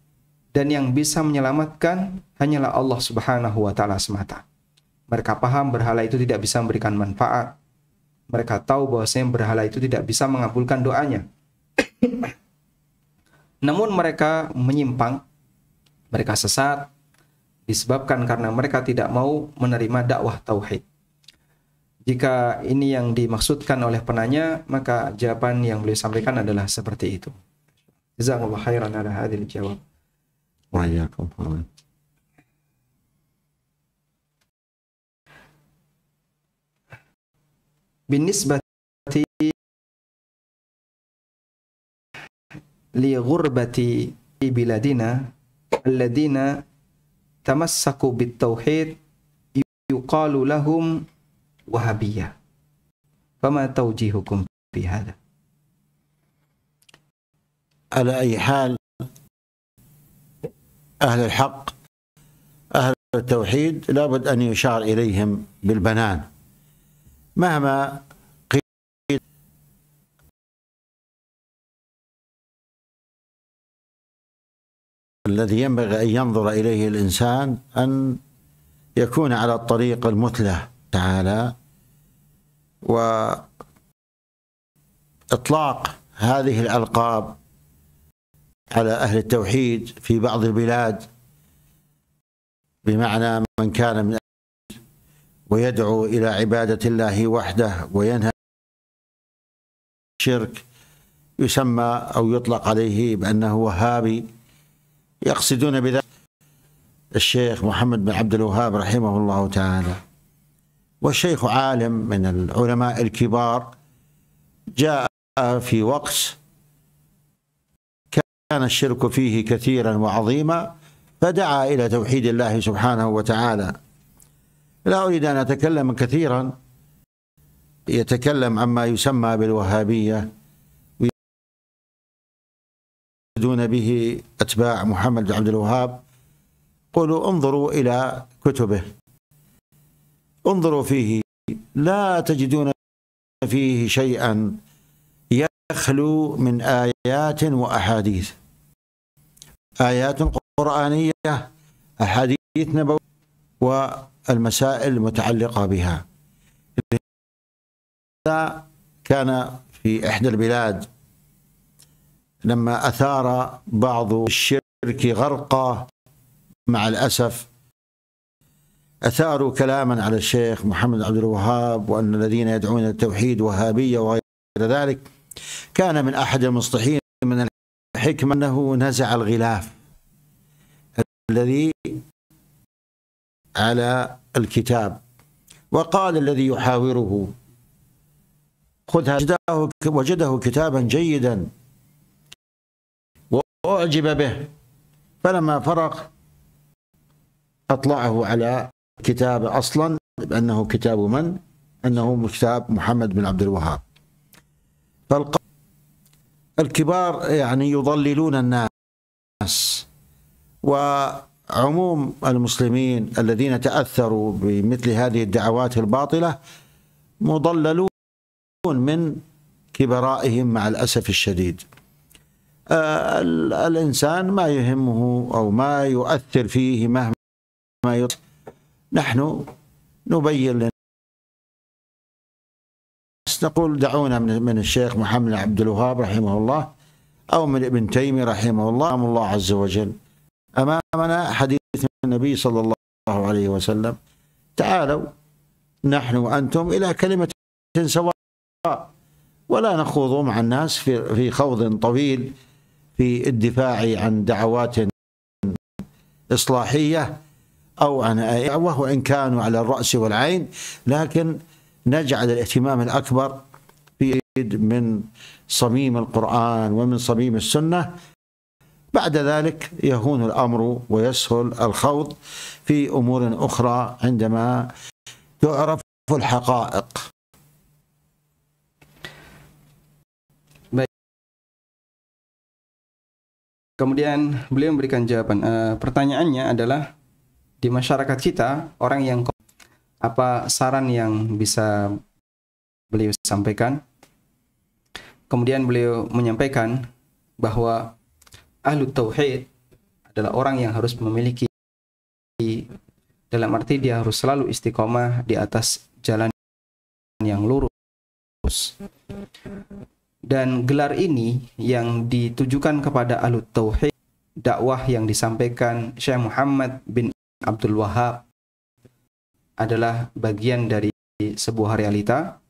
Dan yang bisa menyelamatkan hanyalah Allah Subhanahu wa taala semata. Mereka paham berhala itu tidak bisa memberikan manfaat. Mereka tahu bahwasanya berhala itu tidak bisa mengabulkan doanya. [coughs] Namun mereka menyimpang, mereka sesat disebabkan karena mereka tidak mau menerima dakwah tauhid. Jika ini yang dimaksudkan oleh penanya, maka jawaban yang beliau sampaikan adalah seperti itu. Jazakumullah khairan ala hadhil jawab. وإياكم آمين. بالنسبة لغربة في بلادنا الذين تمسكوا بالتوحيد يقال لهم وهابية. فما توجيهكم في هذا؟ على أي حال أهل الحق أهل التوحيد لابد أن يشار إليهم بالبنان. مهما قيل الذي ينبغي أن ينظر إليه الإنسان أن يكون على الطريق المثلى تعالى وإطلاق هذه الألقاب على أهل التوحيد في بعض البلاد بمعنى من كان من ويدعو إلى عبادة الله وحده وينهى الشرك يسمى أو يطلق عليه بأنه وهابي. يقصدون بذلك الشيخ محمد بن عبد الوهاب رحمه الله تعالى. والشيخ عالم من العلماء الكبار جاء في وقت كان الشرك فيه كثيرا وعظيما فدعا إلى توحيد الله سبحانه وتعالى. لا أريد أن أتكلم كثيرا يتكلم عما يسمى بالوهابية يريدون به أتباع محمد بن عبد الوهاب. قولوا انظروا إلى كتبه. انظروا فيه. لا تجدون فيه شيئا يخلو من آيات وأحاديث. آيات قرآنية أحاديث نبوية والمسائل المتعلقة بها. كان في إحدى البلاد لما أثار بعض الشرك غرقا مع الأسف أثاروا كلاما على الشيخ محمد عبد الوهاب وأن الذين يدعون التوحيد وهابية وغير ذلك كان من أحد المصلحين من الحكمة أنه نزع الغلاف الذي على الكتاب وقال الذي يحاوره خذ هذا وجده كتابا جيدا وأعجب به فلما فرغ أطلعه على كتاب أصلا بأنه كتاب من؟ أنه كتاب محمد بن عبد الوهاب فالكبار يعني يضللون الناس وعموم المسلمين الذين تأثروا بمثل هذه الدعوات الباطلة مضللون من كبرائهم مع الأسف الشديد. آه الإنسان ما يهمه أو ما يؤثر فيه مهما يط... نحن نبين لنا نقول دعونا من الشيخ محمد عبد الوهاب رحمه الله أو من ابن تيمية رحمه الله. الله عز وجل. أمامنا حديث النبي صلى الله عليه وسلم. تعالوا نحن وأنتم إلى كلمة سواء. ولا نخوض مع الناس في في خوض طويل في الدفاع عن دعوات إصلاحية أو عن وهو إن كانوا على الرأس والعين. لكن نجعل الاهتمام الأكبر من صميم القرآن ومن صميم السنة بعد ذلك يهون الأمر ويسهل الخوض في أمور أخرى عندما تعرف الحقائق Kemudian beliau memberikan jawaban. Uh, pertanyaannya adalah di masyarakat kita orang yang apa saran yang bisa beliau sampaikan? Kemudian beliau menyampaikan bahwa ahlu tauhid adalah orang yang harus memiliki dalam arti dia harus selalu istiqomah di atas jalan yang lurus. Dan gelar ini yang ditujukan kepada ahlu tauhid dakwah yang disampaikan Syekh Muhammad bin Abdul Wahab adalah bagian dari sebuah realita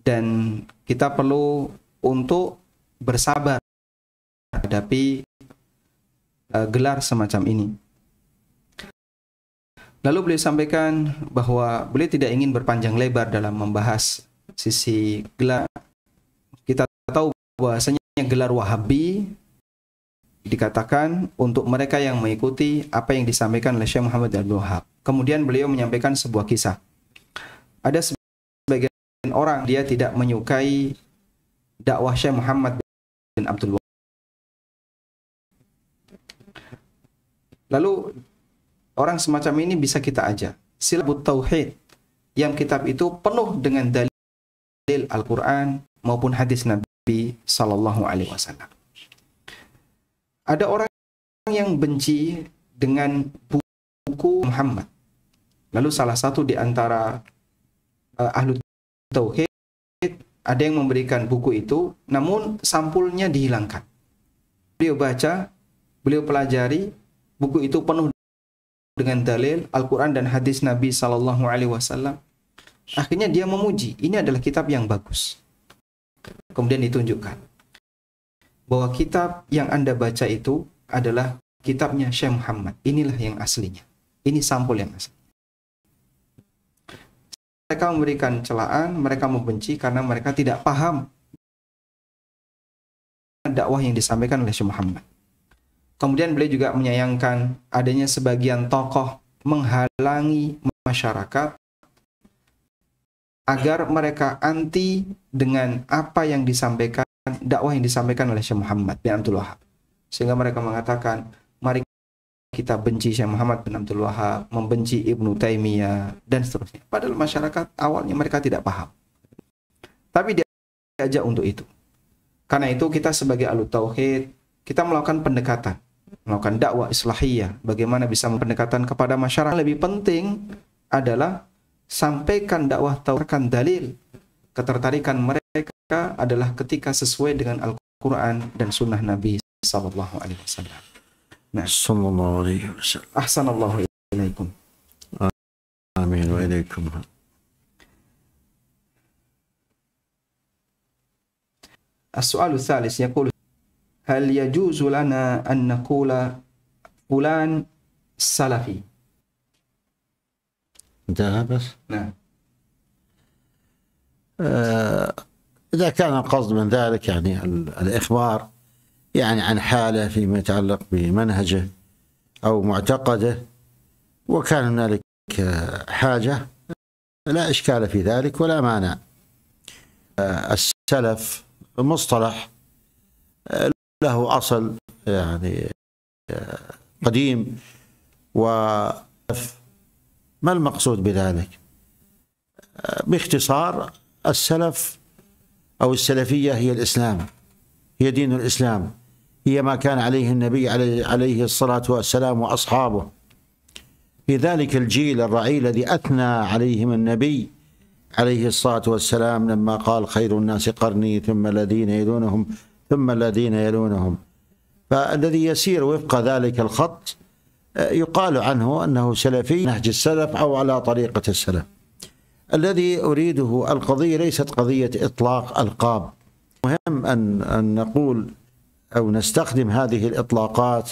dan kita perlu untuk bersabar menghadapi uh, gelar semacam ini. Lalu beliau sampaikan bahwa beliau tidak ingin berpanjang lebar dalam membahas sisi gelar. Kita tahu bahwasanya gelar Wahabi dikatakan untuk mereka yang mengikuti apa yang disampaikan oleh Syekh Muhammad Abdul Wahab. Kemudian beliau menyampaikan sebuah kisah. Ada sebagian orang dia tidak menyukai dakwah Syekh Muhammad bin Abdul Wahab. Lalu orang semacam ini bisa kita aja. Silabut Tauhid yang kitab itu penuh dengan dalil Al-Quran maupun hadis Nabi Sallallahu Alaihi Wasallam. Ada orang yang benci dengan buku Muhammad. Lalu salah satu di antara uh, ahlu tauhid ada yang memberikan buku itu, namun sampulnya dihilangkan. Beliau baca, beliau pelajari, buku itu penuh dengan dalil Al-Quran dan hadis Nabi Sallallahu Alaihi Wasallam. Akhirnya dia memuji, ini adalah kitab yang bagus. Kemudian ditunjukkan bahwa kitab yang Anda baca itu adalah kitabnya Syekh Muhammad. Inilah yang aslinya. Ini sampul yang asli. Mereka memberikan celaan, mereka membenci karena mereka tidak paham dakwah yang disampaikan oleh Syekh Muhammad. Kemudian beliau juga menyayangkan adanya sebagian tokoh menghalangi masyarakat agar mereka anti dengan apa yang disampaikan dakwah yang disampaikan oleh Syekh Muhammad bin Abdul. Sehingga mereka mengatakan, kita benci Syekh Muhammad bin Abdul Wahab, membenci Ibnu Taimiyah dan seterusnya. Padahal masyarakat awalnya mereka tidak paham. Tapi dia diajak untuk itu. Karena itu kita sebagai alut tauhid, kita melakukan pendekatan, melakukan dakwah islahiyah, bagaimana bisa pendekatan kepada masyarakat. Lebih penting adalah sampaikan dakwah tauhid dalil, ketertarikan mereka adalah ketika sesuai dengan Al-Quran dan Sunnah Nabi Sallallahu Alaihi Wasallam. Nah, Sallallahu Alaihi Wasallam. Ahsanallahu ilaikum. Amin wa ilaikum. السؤال الثالث يقول هل يجوز لنا أن نقول فلان سلفي؟ انتهى بس؟ نعم. آه إذا كان القصد من ذلك يعني الإخبار يعني عن حالة فيما يتعلق بمنهجه أو معتقده وكان هنالك حاجة لا إشكال في ذلك ولا مانع. السلف مصطلح له أصل يعني قديم وما المقصود بذلك؟ باختصار السلف أو السلفية هي الإسلام هي دين الإسلام. هي ما كان عليه النبي عليه الصلاة والسلام وأصحابه. في ذلك الجيل الرعيل الذي أثنى عليهم النبي عليه الصلاة والسلام لما قال خير الناس قرني ثم الذين يلونهم ثم الذين يلونهم. فالذي يسير وفق ذلك الخط يقال عنه أنه سلفي نهج السلف أو على طريقة السلف. الذي أريده القضية ليست قضية إطلاق ألقاب. مهم أن, أن نقول أو نستخدم هذه الإطلاقات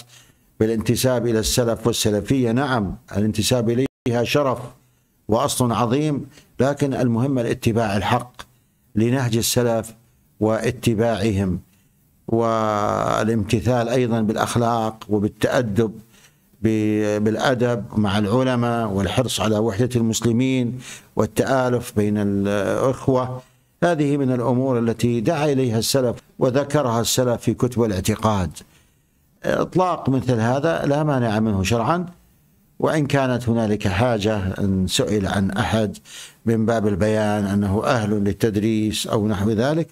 بالانتساب إلى السلف والسلفية. نعم الانتساب إليها شرف وأصل عظيم لكن المهم الاتباع الحق لنهج السلف واتباعهم والامتثال أيضا بالأخلاق وبالتأدب بالأدب مع العلماء والحرص على وحدة المسلمين والتآلف بين الأخوة. هذه من الأمور التي دعا إليها السلف وذكرها السلف في كتب الاعتقاد. إطلاق مثل هذا لا مانع منه شرعا وإن كانت هنالك حاجة أن سئل عن أحد من باب البيان أنه أهل للتدريس أو نحو ذلك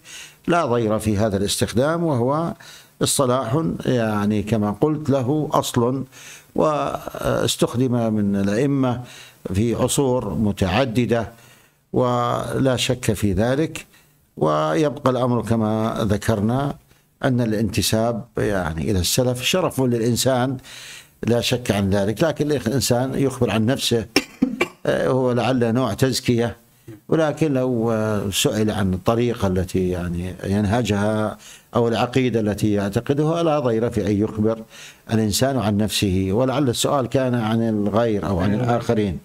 لا ضير في هذا الاستخدام وهو اصطلاح يعني كما قلت له أصل واستخدم من الأئمة في عصور متعددة ولا شك في ذلك. ويبقى الأمر كما ذكرنا أن الانتساب يعني إلى السلف شرف للإنسان لا شك عن ذلك لكن الإنسان يخبر عن نفسه آه، هو لعل نوع تزكية ولكن لو سئل عن الطريقة التي يعني ينهجها أو العقيدة التي يعتقدها لا ضير في أن يخبر الإنسان عن نفسه ولعل السؤال كان عن الغير أو عن الآخرين.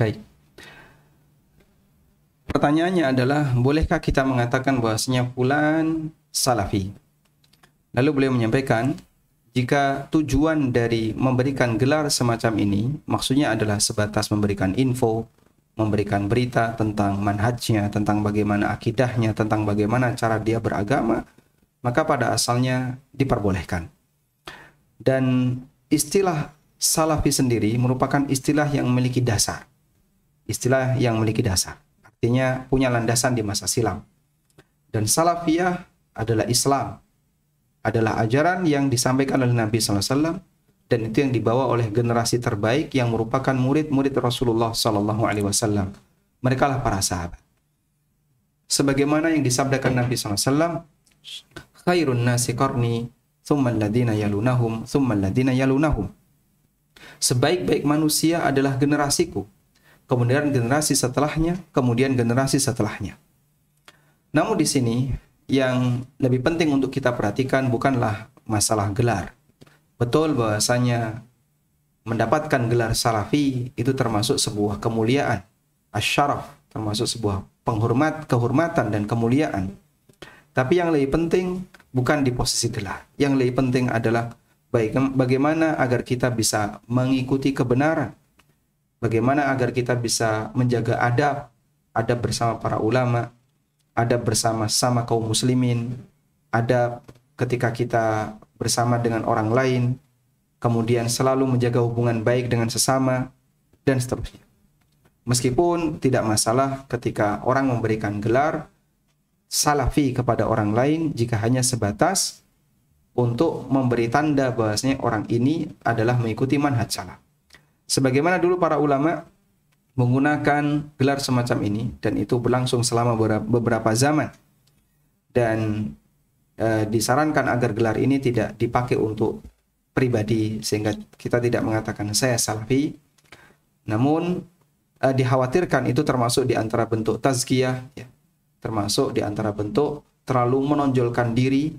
Baik. Pertanyaannya adalah, bolehkah kita mengatakan bahwasanya fulan salafi? Lalu beliau menyampaikan, jika tujuan dari memberikan gelar semacam ini, maksudnya adalah sebatas memberikan info, memberikan berita tentang manhajnya, tentang bagaimana akidahnya, tentang bagaimana cara dia beragama, maka pada asalnya diperbolehkan. Dan istilah salafi sendiri merupakan istilah yang memiliki dasar istilah yang memiliki dasar. Artinya punya landasan di masa silam. Dan salafiyah adalah Islam. Adalah ajaran yang disampaikan oleh Nabi SAW dan itu yang dibawa oleh generasi terbaik yang merupakan murid-murid Rasulullah SAW. Mereka lah para sahabat. Sebagaimana yang disabdakan Nabi SAW, khairun nasi alladhina yalunahum, thumma yalunahum. Sebaik-baik manusia adalah generasiku, kemudian generasi setelahnya, kemudian generasi setelahnya. Namun di sini yang lebih penting untuk kita perhatikan bukanlah masalah gelar. Betul bahwasanya mendapatkan gelar salafi itu termasuk sebuah kemuliaan, asyaraf, termasuk sebuah penghormat, kehormatan dan kemuliaan. Tapi yang lebih penting bukan di posisi gelar. Yang lebih penting adalah bagaimana agar kita bisa mengikuti kebenaran bagaimana agar kita bisa menjaga adab, adab bersama para ulama, adab bersama sama kaum muslimin, adab ketika kita bersama dengan orang lain, kemudian selalu menjaga hubungan baik dengan sesama, dan seterusnya. Meskipun tidak masalah ketika orang memberikan gelar salafi kepada orang lain jika hanya sebatas untuk memberi tanda bahwasanya orang ini adalah mengikuti manhaj salaf. Sebagaimana dulu para ulama menggunakan gelar semacam ini dan itu berlangsung selama beberapa zaman. Dan e, disarankan agar gelar ini tidak dipakai untuk pribadi sehingga kita tidak mengatakan saya salafi. Namun e, dikhawatirkan itu termasuk di antara bentuk tazkiyah ya. Termasuk di antara bentuk terlalu menonjolkan diri,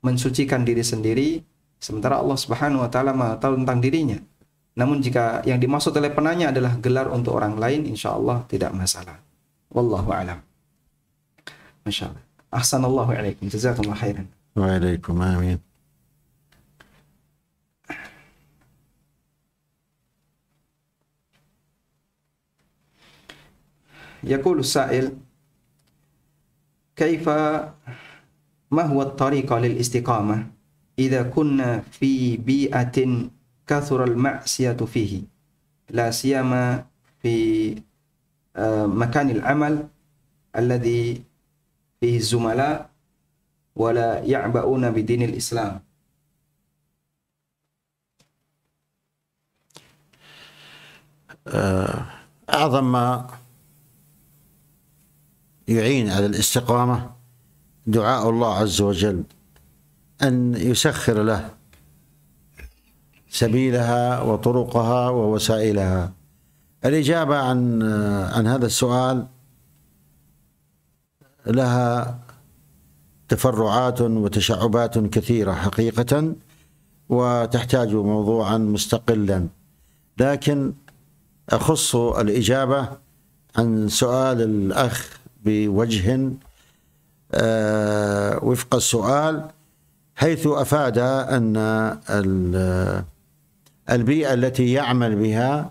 mensucikan diri sendiri sementara Allah Subhanahu wa taala tahu tentang dirinya. Namun jika yang dimaksud oleh penanya adalah gelar untuk orang lain, insya Allah tidak masalah. Wallahu a'lam. Masya Allah. Ahsanallahu alaikum. Jazakumullah khairan. Waalaikum amin. يقول السائل كيف ما هو الطريقة للاستقامة إذا كنا في بيئة كثر المعصية فيه. لا سيما في مكان العمل الذي فيه الزملاء ولا يعبؤون بدين الإسلام. أعظم ما يعين على الاستقامة دعاء الله عز وجل أن يسخر له سبيلها وطرقها ووسائلها. الإجابة عن عن هذا السؤال لها تفرعات وتشعبات كثيرة حقيقة وتحتاج موضوعا مستقلا. لكن أخص الإجابة عن سؤال الأخ بوجه آه، وفق السؤال حيث أفاد أن البيئة التي يعمل بها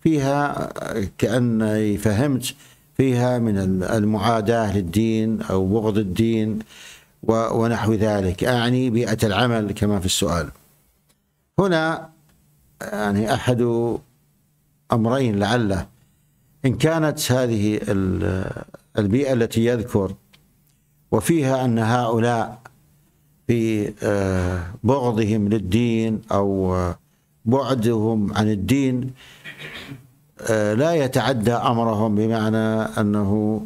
فيها كأني فهمت فيها من المعاداة للدين أو بغض الدين ونحو ذلك. أعني بيئة العمل كما في السؤال. هنا يعني أحد أمرين لعله. إن كانت هذه البيئة التي يذكر وفيها أن هؤلاء في آه، بغضهم للدين أو بعدهم عن الدين آه، لا يتعدى أمرهم بمعنى أنه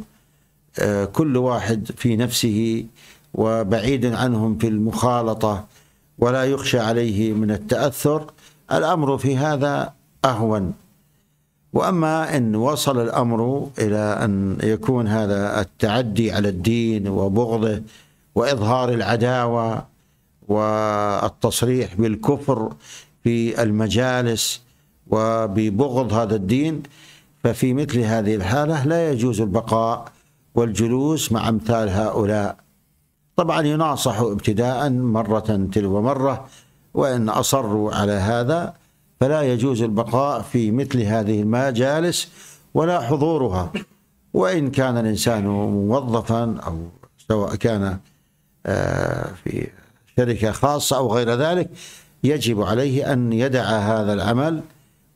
آه، كل واحد في نفسه وبعيد عنهم في المخالطة ولا يخشى عليه من التأثر الأمر في هذا أهون. وأما إن وصل الأمر إلى أن يكون هذا التعدي على الدين وبغضه وإظهار العداوة والتصريح بالكفر في المجالس وببغض هذا الدين ففي مثل هذه الحالة لا يجوز البقاء والجلوس مع أمثال هؤلاء. طبعا يناصح ابتداء مرة تلو مرة وإن أصروا على هذا فلا يجوز البقاء في مثل هذه المجالس ولا حضورها. وإن كان الإنسان موظفا أو سواء كان آه، في شركة خاصة أو غير ذلك يجب عليه أن يدع هذا العمل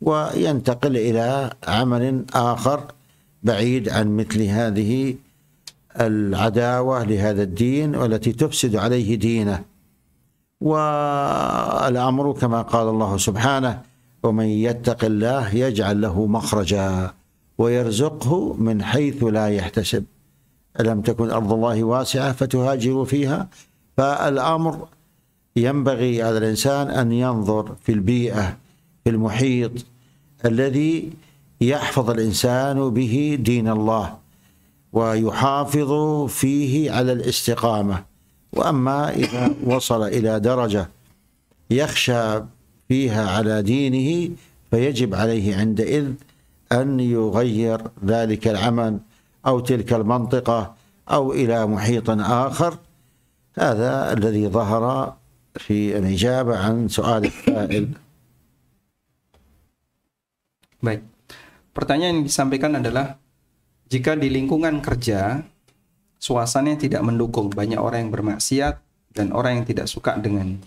وينتقل إلى عمل آخر بعيد عن مثل هذه العداوة لهذا الدين والتي تفسد عليه دينه. والأمر كما قال الله سبحانه ومن يتق الله يجعل له مخرجا ويرزقه من حيث لا يحتسب. ألم تكن أرض الله واسعة فتهاجروا فيها؟ فالأمر ينبغي على الإنسان أن ينظر في البيئة في المحيط الذي يحفظ الإنسان به دين الله ويحافظ فيه على الاستقامة. وأما إذا وصل إلى درجة يخشى فيها على دينه فيجب عليه عندئذ أن يغير ذلك العمل أو تلك المنطقة أو إلى محيط آخر. هذا الذي ظهر في الإجابة عن سؤال السائل Baik. Pertanyaan yang disampaikan adalah jika di lingkungan kerja suasananya tidak mendukung banyak orang yang bermaksiat dan orang yang tidak suka dengan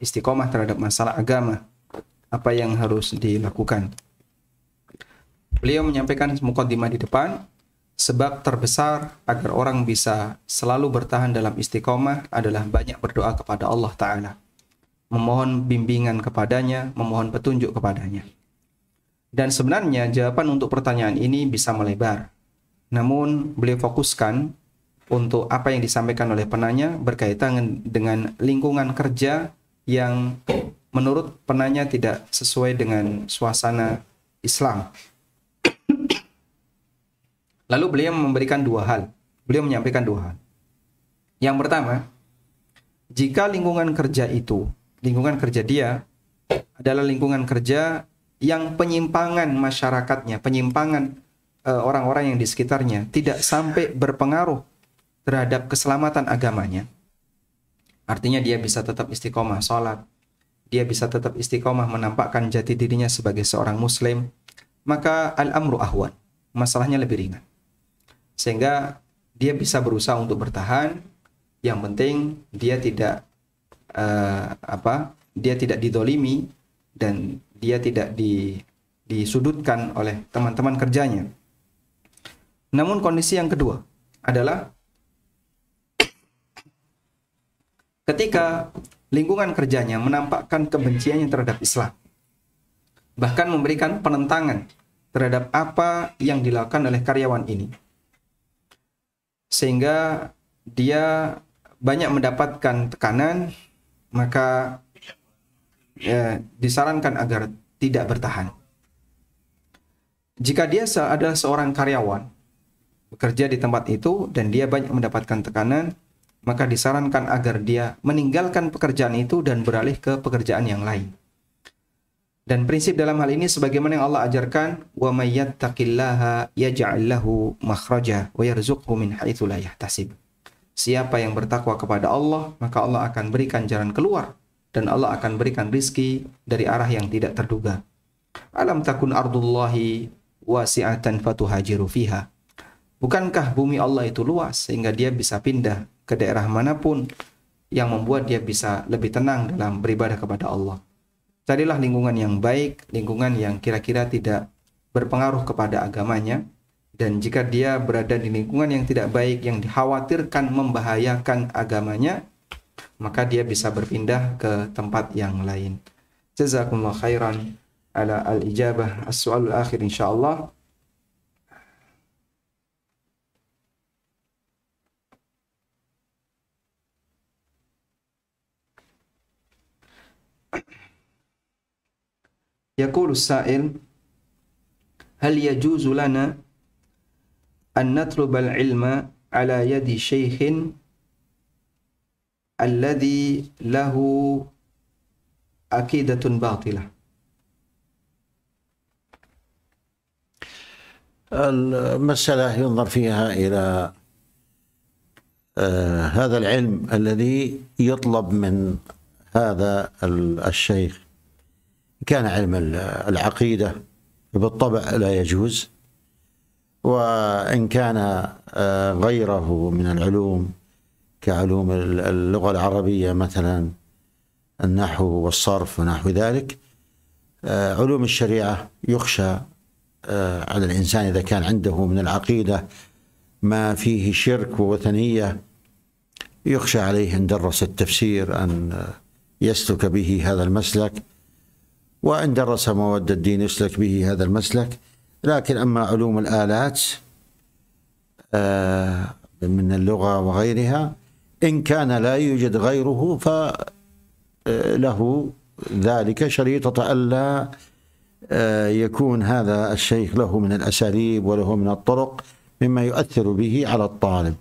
istiqomah terhadap masalah agama, apa yang harus dilakukan. Beliau menyampaikan mukaddimah di depan, sebab terbesar agar orang bisa selalu bertahan dalam istiqomah adalah banyak berdoa kepada Allah Ta'ala. Memohon bimbingan kepadanya, memohon petunjuk kepadanya. Dan sebenarnya jawaban untuk pertanyaan ini bisa melebar. Namun beliau fokuskan untuk apa yang disampaikan oleh penanya berkaitan dengan lingkungan kerja yang menurut penanya tidak sesuai dengan suasana Islam. Lalu beliau memberikan dua hal. Beliau menyampaikan dua hal. Yang pertama, jika lingkungan kerja itu, lingkungan kerja dia adalah lingkungan kerja yang penyimpangan masyarakatnya, penyimpangan eh, orang-orang yang di sekitarnya tidak sampai berpengaruh terhadap keselamatan agamanya, Artinya dia bisa tetap istiqomah sholat, dia bisa tetap istiqomah menampakkan jati dirinya sebagai seorang muslim, maka al-amru ahwan, masalahnya lebih ringan. Sehingga dia bisa berusaha untuk bertahan, yang penting dia tidak uh, apa? Dia tidak didolimi dan dia tidak di, disudutkan oleh teman-teman kerjanya. Namun kondisi yang kedua adalah ketika lingkungan kerjanya menampakkan kebenciannya terhadap Islam, bahkan memberikan penentangan terhadap apa yang dilakukan oleh karyawan ini, sehingga dia banyak mendapatkan tekanan, maka ya, disarankan agar tidak bertahan. Jika dia adalah seorang karyawan, bekerja di tempat itu, dan dia banyak mendapatkan tekanan, maka disarankan agar dia meninggalkan pekerjaan itu dan beralih ke pekerjaan yang lain. Dan prinsip dalam hal ini sebagaimana yang Allah ajarkan, "Wa may yattaqillaha yaj'al lahu makhraja wa yarzuqhu min haitsu la yahtasib." Siapa yang bertakwa kepada Allah, maka Allah akan berikan jalan keluar dan Allah akan berikan rizki dari arah yang tidak terduga. Alam takun ardullahi wasi'atan fatuhajiru fiha. Bukankah bumi Allah itu luas sehingga dia bisa pindah ke daerah mana pun yang membuat dia bisa lebih tenang dalam beribadah kepada Allah. Carilah lingkungan yang baik, lingkungan yang kira-kira tidak berpengaruh kepada agamanya, dan jika dia berada di lingkungan yang tidak baik, yang dikhawatirkan membahayakan agamanya, maka dia bisa berpindah ke tempat yang lain. Jazakumullah khairan ala al-ijabah as-soal akhir insyaallah. يقول السائل هل يجوز لنا أن نطلب العلم على يد شيخ الذي له عقيدة باطلة؟ المسألة ينظر فيها إلى آه هذا العلم الذي يطلب من هذا الشيخ كان علم العقيدة بالطبع لا يجوز وإن كان آه، غيره من العلوم كعلوم اللغة العربية مثلا النحو والصرف ونحو ذلك آه، علوم الشريعة يخشى آه، على الإنسان إذا كان عنده من العقيدة ما فيه شرك ووثنية يخشى عليه إن درس التفسير أن يسلك به هذا المسلك. وإن درس مواد الدين يسلك به هذا المسلك. لكن أما علوم الآلات آه، من اللغة وغيرها إن كان لا يوجد غيره فله ذلك شريطة ألا آه، يكون هذا الشيخ له من الأساليب وله من الطرق مما يؤثر به على الطالب.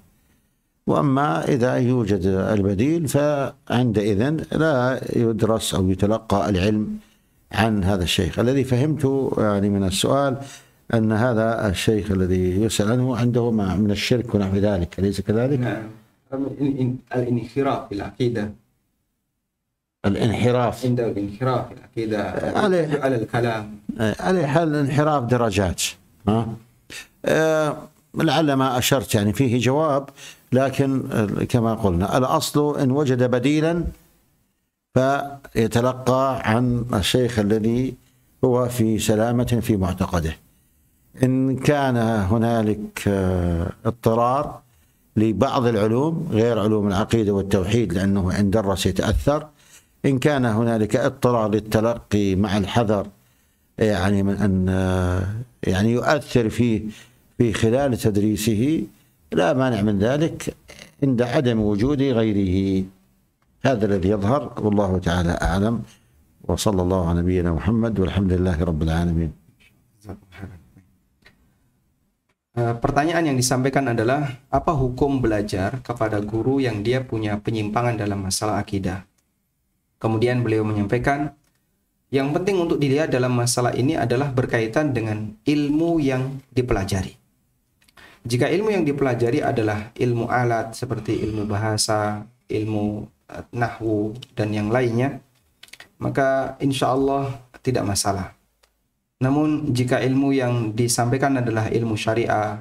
وأما إذا يوجد البديل فعندئذ لا يدرس أو يتلقى العلم عن هذا الشيخ. الذي فهمت يعني من السؤال أن هذا الشيخ الذي يسأل عنه عنده ما من الشرك ونحو ذلك أليس كذلك؟ نعم. الانحراف في العقيدة؟ الانحراف. عند الانحراف في العقيدة عليه على الكلام. عليه حال الانحراف درجات ها؟ أه لعل ما أشرت يعني فيه جواب لكن كما قلنا الأصل إن وجد بديلا فيتلقى عن الشيخ الذي هو في سلامة في معتقده. إن كان هنالك آه، اضطرار لبعض العلوم غير علوم العقيدة والتوحيد لأنه إن درس يتأثر. إن كان هنالك اضطرار للتلقي مع الحذر يعني من أن آه، يعني يؤثر فيه في خلال تدريسه لا مانع من ذلك عند عدم وجود غيره. هذا الذي يظهر والله تعالى أعلم وصلى الله على نبينا محمد والحمد لله رب العالمين Eh, pertanyaan yang disampaikan adalah apa hukum belajar kepada guru yang dia punya penyimpangan dalam masalah akidah. Kemudian beliau menyampaikan, yang penting untuk dilihat dalam masalah ini adalah berkaitan dengan ilmu yang dipelajari. Jika ilmu yang dipelajari adalah ilmu alat seperti ilmu bahasa, ilmu uh, nahwu, dan yang lainnya, maka insya Allah tidak masalah. Namun jika ilmu yang disampaikan adalah ilmu syariah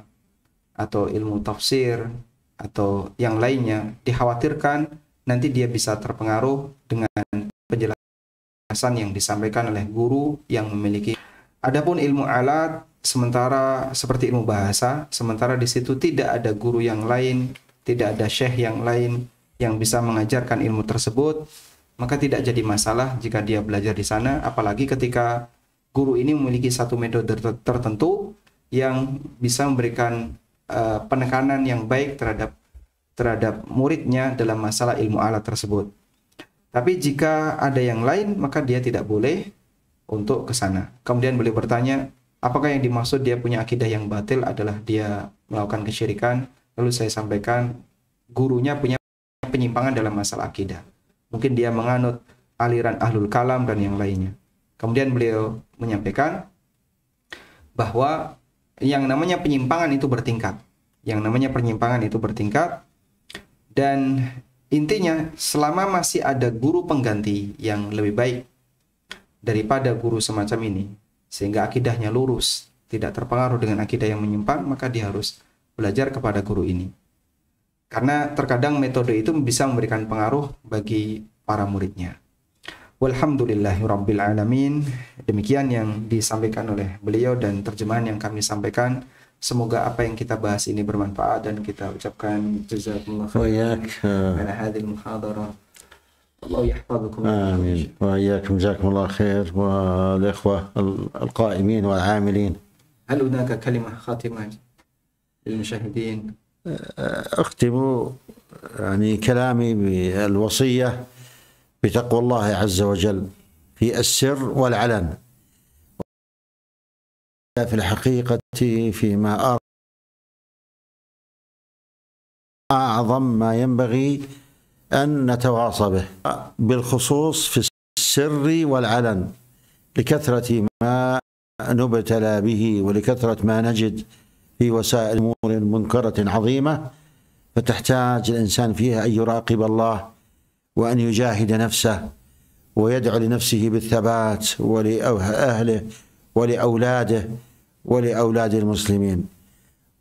atau ilmu tafsir atau yang lainnya dikhawatirkan nanti dia bisa terpengaruh dengan penjelasan yang disampaikan oleh guru yang memiliki adapun ilmu alat sementara seperti ilmu bahasa sementara di situ tidak ada guru yang lain tidak ada syekh yang lain yang bisa mengajarkan ilmu tersebut maka tidak jadi masalah jika dia belajar di sana apalagi ketika guru ini memiliki satu metode tertentu yang bisa memberikan uh, penekanan yang baik terhadap terhadap muridnya dalam masalah ilmu alat tersebut. Tapi jika ada yang lain, maka dia tidak boleh untuk ke sana. Kemudian beliau bertanya, apakah yang dimaksud dia punya akidah yang batil adalah dia melakukan kesyirikan? Lalu saya sampaikan, gurunya punya penyimpangan dalam masalah akidah. Mungkin dia menganut aliran ahlul kalam dan yang lainnya. Kemudian beliau menyampaikan bahwa yang namanya penyimpangan itu bertingkat. Yang namanya penyimpangan itu bertingkat dan intinya selama masih ada guru pengganti yang lebih baik daripada guru semacam ini sehingga akidahnya lurus, tidak terpengaruh dengan akidah yang menyimpang, maka dia harus belajar kepada guru ini. karena terkadang metode itu bisa memberikan pengaruh bagi para muridnya. Walhamdulillahirabbil alamin. Demikian yang disampaikan oleh beliau dan terjemahan yang kami sampaikan. Semoga apa yang kita bahas ini bermanfaat dan kita ucapkan jazakumullah khairan ala hadhihi muhadarah. الله يحفظكم آمين وإياكم جزاكم الله خير والإخوة القائمين والعاملين هل هناك كلمة خاتمة للمشاهدين؟ أختم يعني كلامي بالوصية بتقوى الله عز وجل في السر والعلن. في الحقيقة فيما أعظم ما ينبغي أن نتواصى به بالخصوص في السر والعلن لكثرة ما نبتلى به ولكثرة ما نجد في وسائل أمور منكرة عظيمة فتحتاج الإنسان فيها أن يراقب الله وأن يجاهد نفسه ويدعو لنفسه بالثبات ولأهله ولأولاده ولأولاد المسلمين.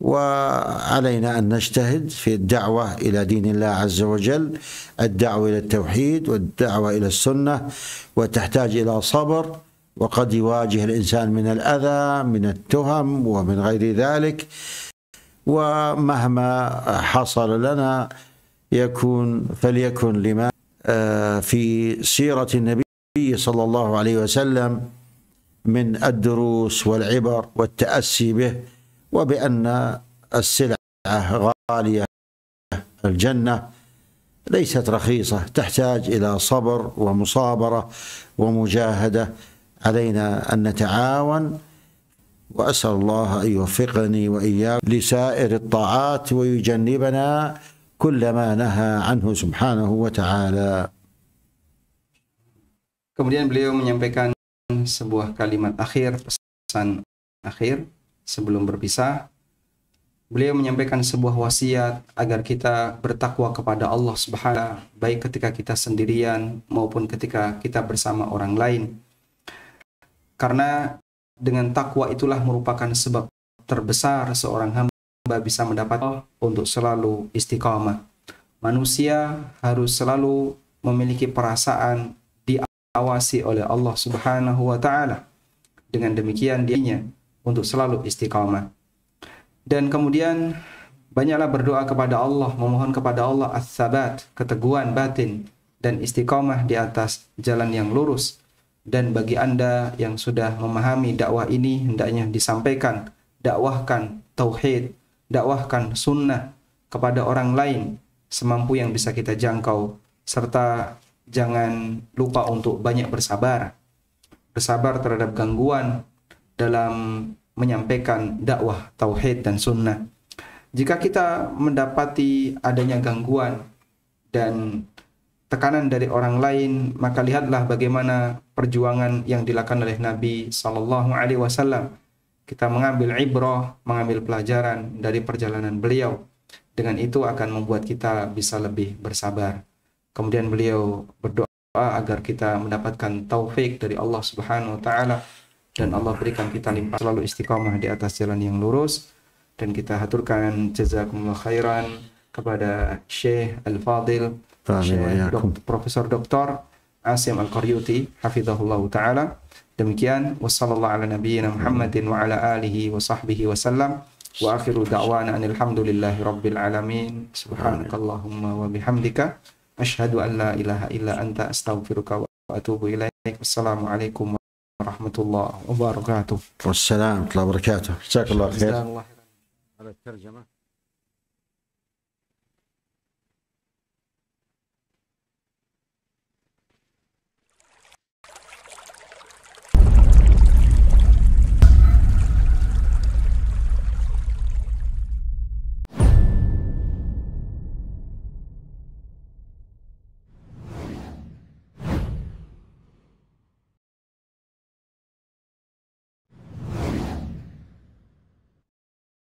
وعلينا أن نجتهد في الدعوة إلى دين الله عز وجل الدعوة إلى التوحيد والدعوة إلى السنة وتحتاج إلى صبر وقد يواجه الإنسان من الأذى من التهم ومن غير ذلك. ومهما حصل لنا يكون فليكن لما في سيرة النبي صلى الله عليه وسلم من الدروس والعبر والتأسي به وبأن السلعة غالية الجنة ليست رخيصة تحتاج إلى صبر ومصابرة ومجاهدة. علينا أن نتعاون وأسأل الله أن يوفقني وإياكم لسائر الطاعات ويجنبنا كل ما نهى عنه سبحانه وتعالى Kemudian beliau menyampaikan sebuah kalimat akhir, pesan akhir sebelum berpisah, beliau menyampaikan sebuah wasiat agar kita bertakwa kepada Allah Subhanahu baik ketika kita sendirian maupun ketika kita bersama orang lain. Karena dengan takwa itulah merupakan sebab terbesar seorang hamba bisa mendapat untuk selalu istiqamah. Manusia harus selalu memiliki perasaan diawasi oleh Allah Subhanahu wa taala. Dengan demikian dianya untuk selalu istiqamah. Dan kemudian banyaklah berdoa kepada Allah, memohon kepada Allah as-sabat, keteguhan batin dan istiqamah di atas jalan yang lurus. Dan bagi Anda yang sudah memahami dakwah ini hendaknya disampaikan, dakwahkan tauhid, dakwahkan sunnah kepada orang lain semampu yang bisa kita jangkau serta jangan lupa untuk banyak bersabar. Bersabar terhadap gangguan dalam menyampaikan dakwah tauhid dan sunnah. Jika kita mendapati adanya gangguan dan tekanan dari orang lain, maka lihatlah bagaimana perjuangan yang dilakukan oleh Nabi Sallallahu Alaihi Wasallam. Kita mengambil ibrah, mengambil pelajaran dari perjalanan beliau. Dengan itu akan membuat kita bisa lebih bersabar. Kemudian beliau berdoa agar kita mendapatkan taufik dari Allah Subhanahu wa taala dan Allah berikan kita limpah selalu istiqamah di atas jalan yang lurus dan kita haturkan jazakumullah khairan kepada Syekh Al-Fadil Dok Profesor Dr. Asim Al-Qaryuti hafizahullah taala demikian wassallallahu ala nabiyyina Muhammadin wa ala alihi wa sahbihi wasallam wa akhiru da'wana alhamdulillahi rabbil alamin subhanakallahumma wa bihamdika asyhadu an la ilaha illa anta astaghfiruka wa atubu ilaik wassalamu alaikum ورحمة الله وبركاته والسلام ورحمة الله وبركاته جزاك الله خير على الترجمة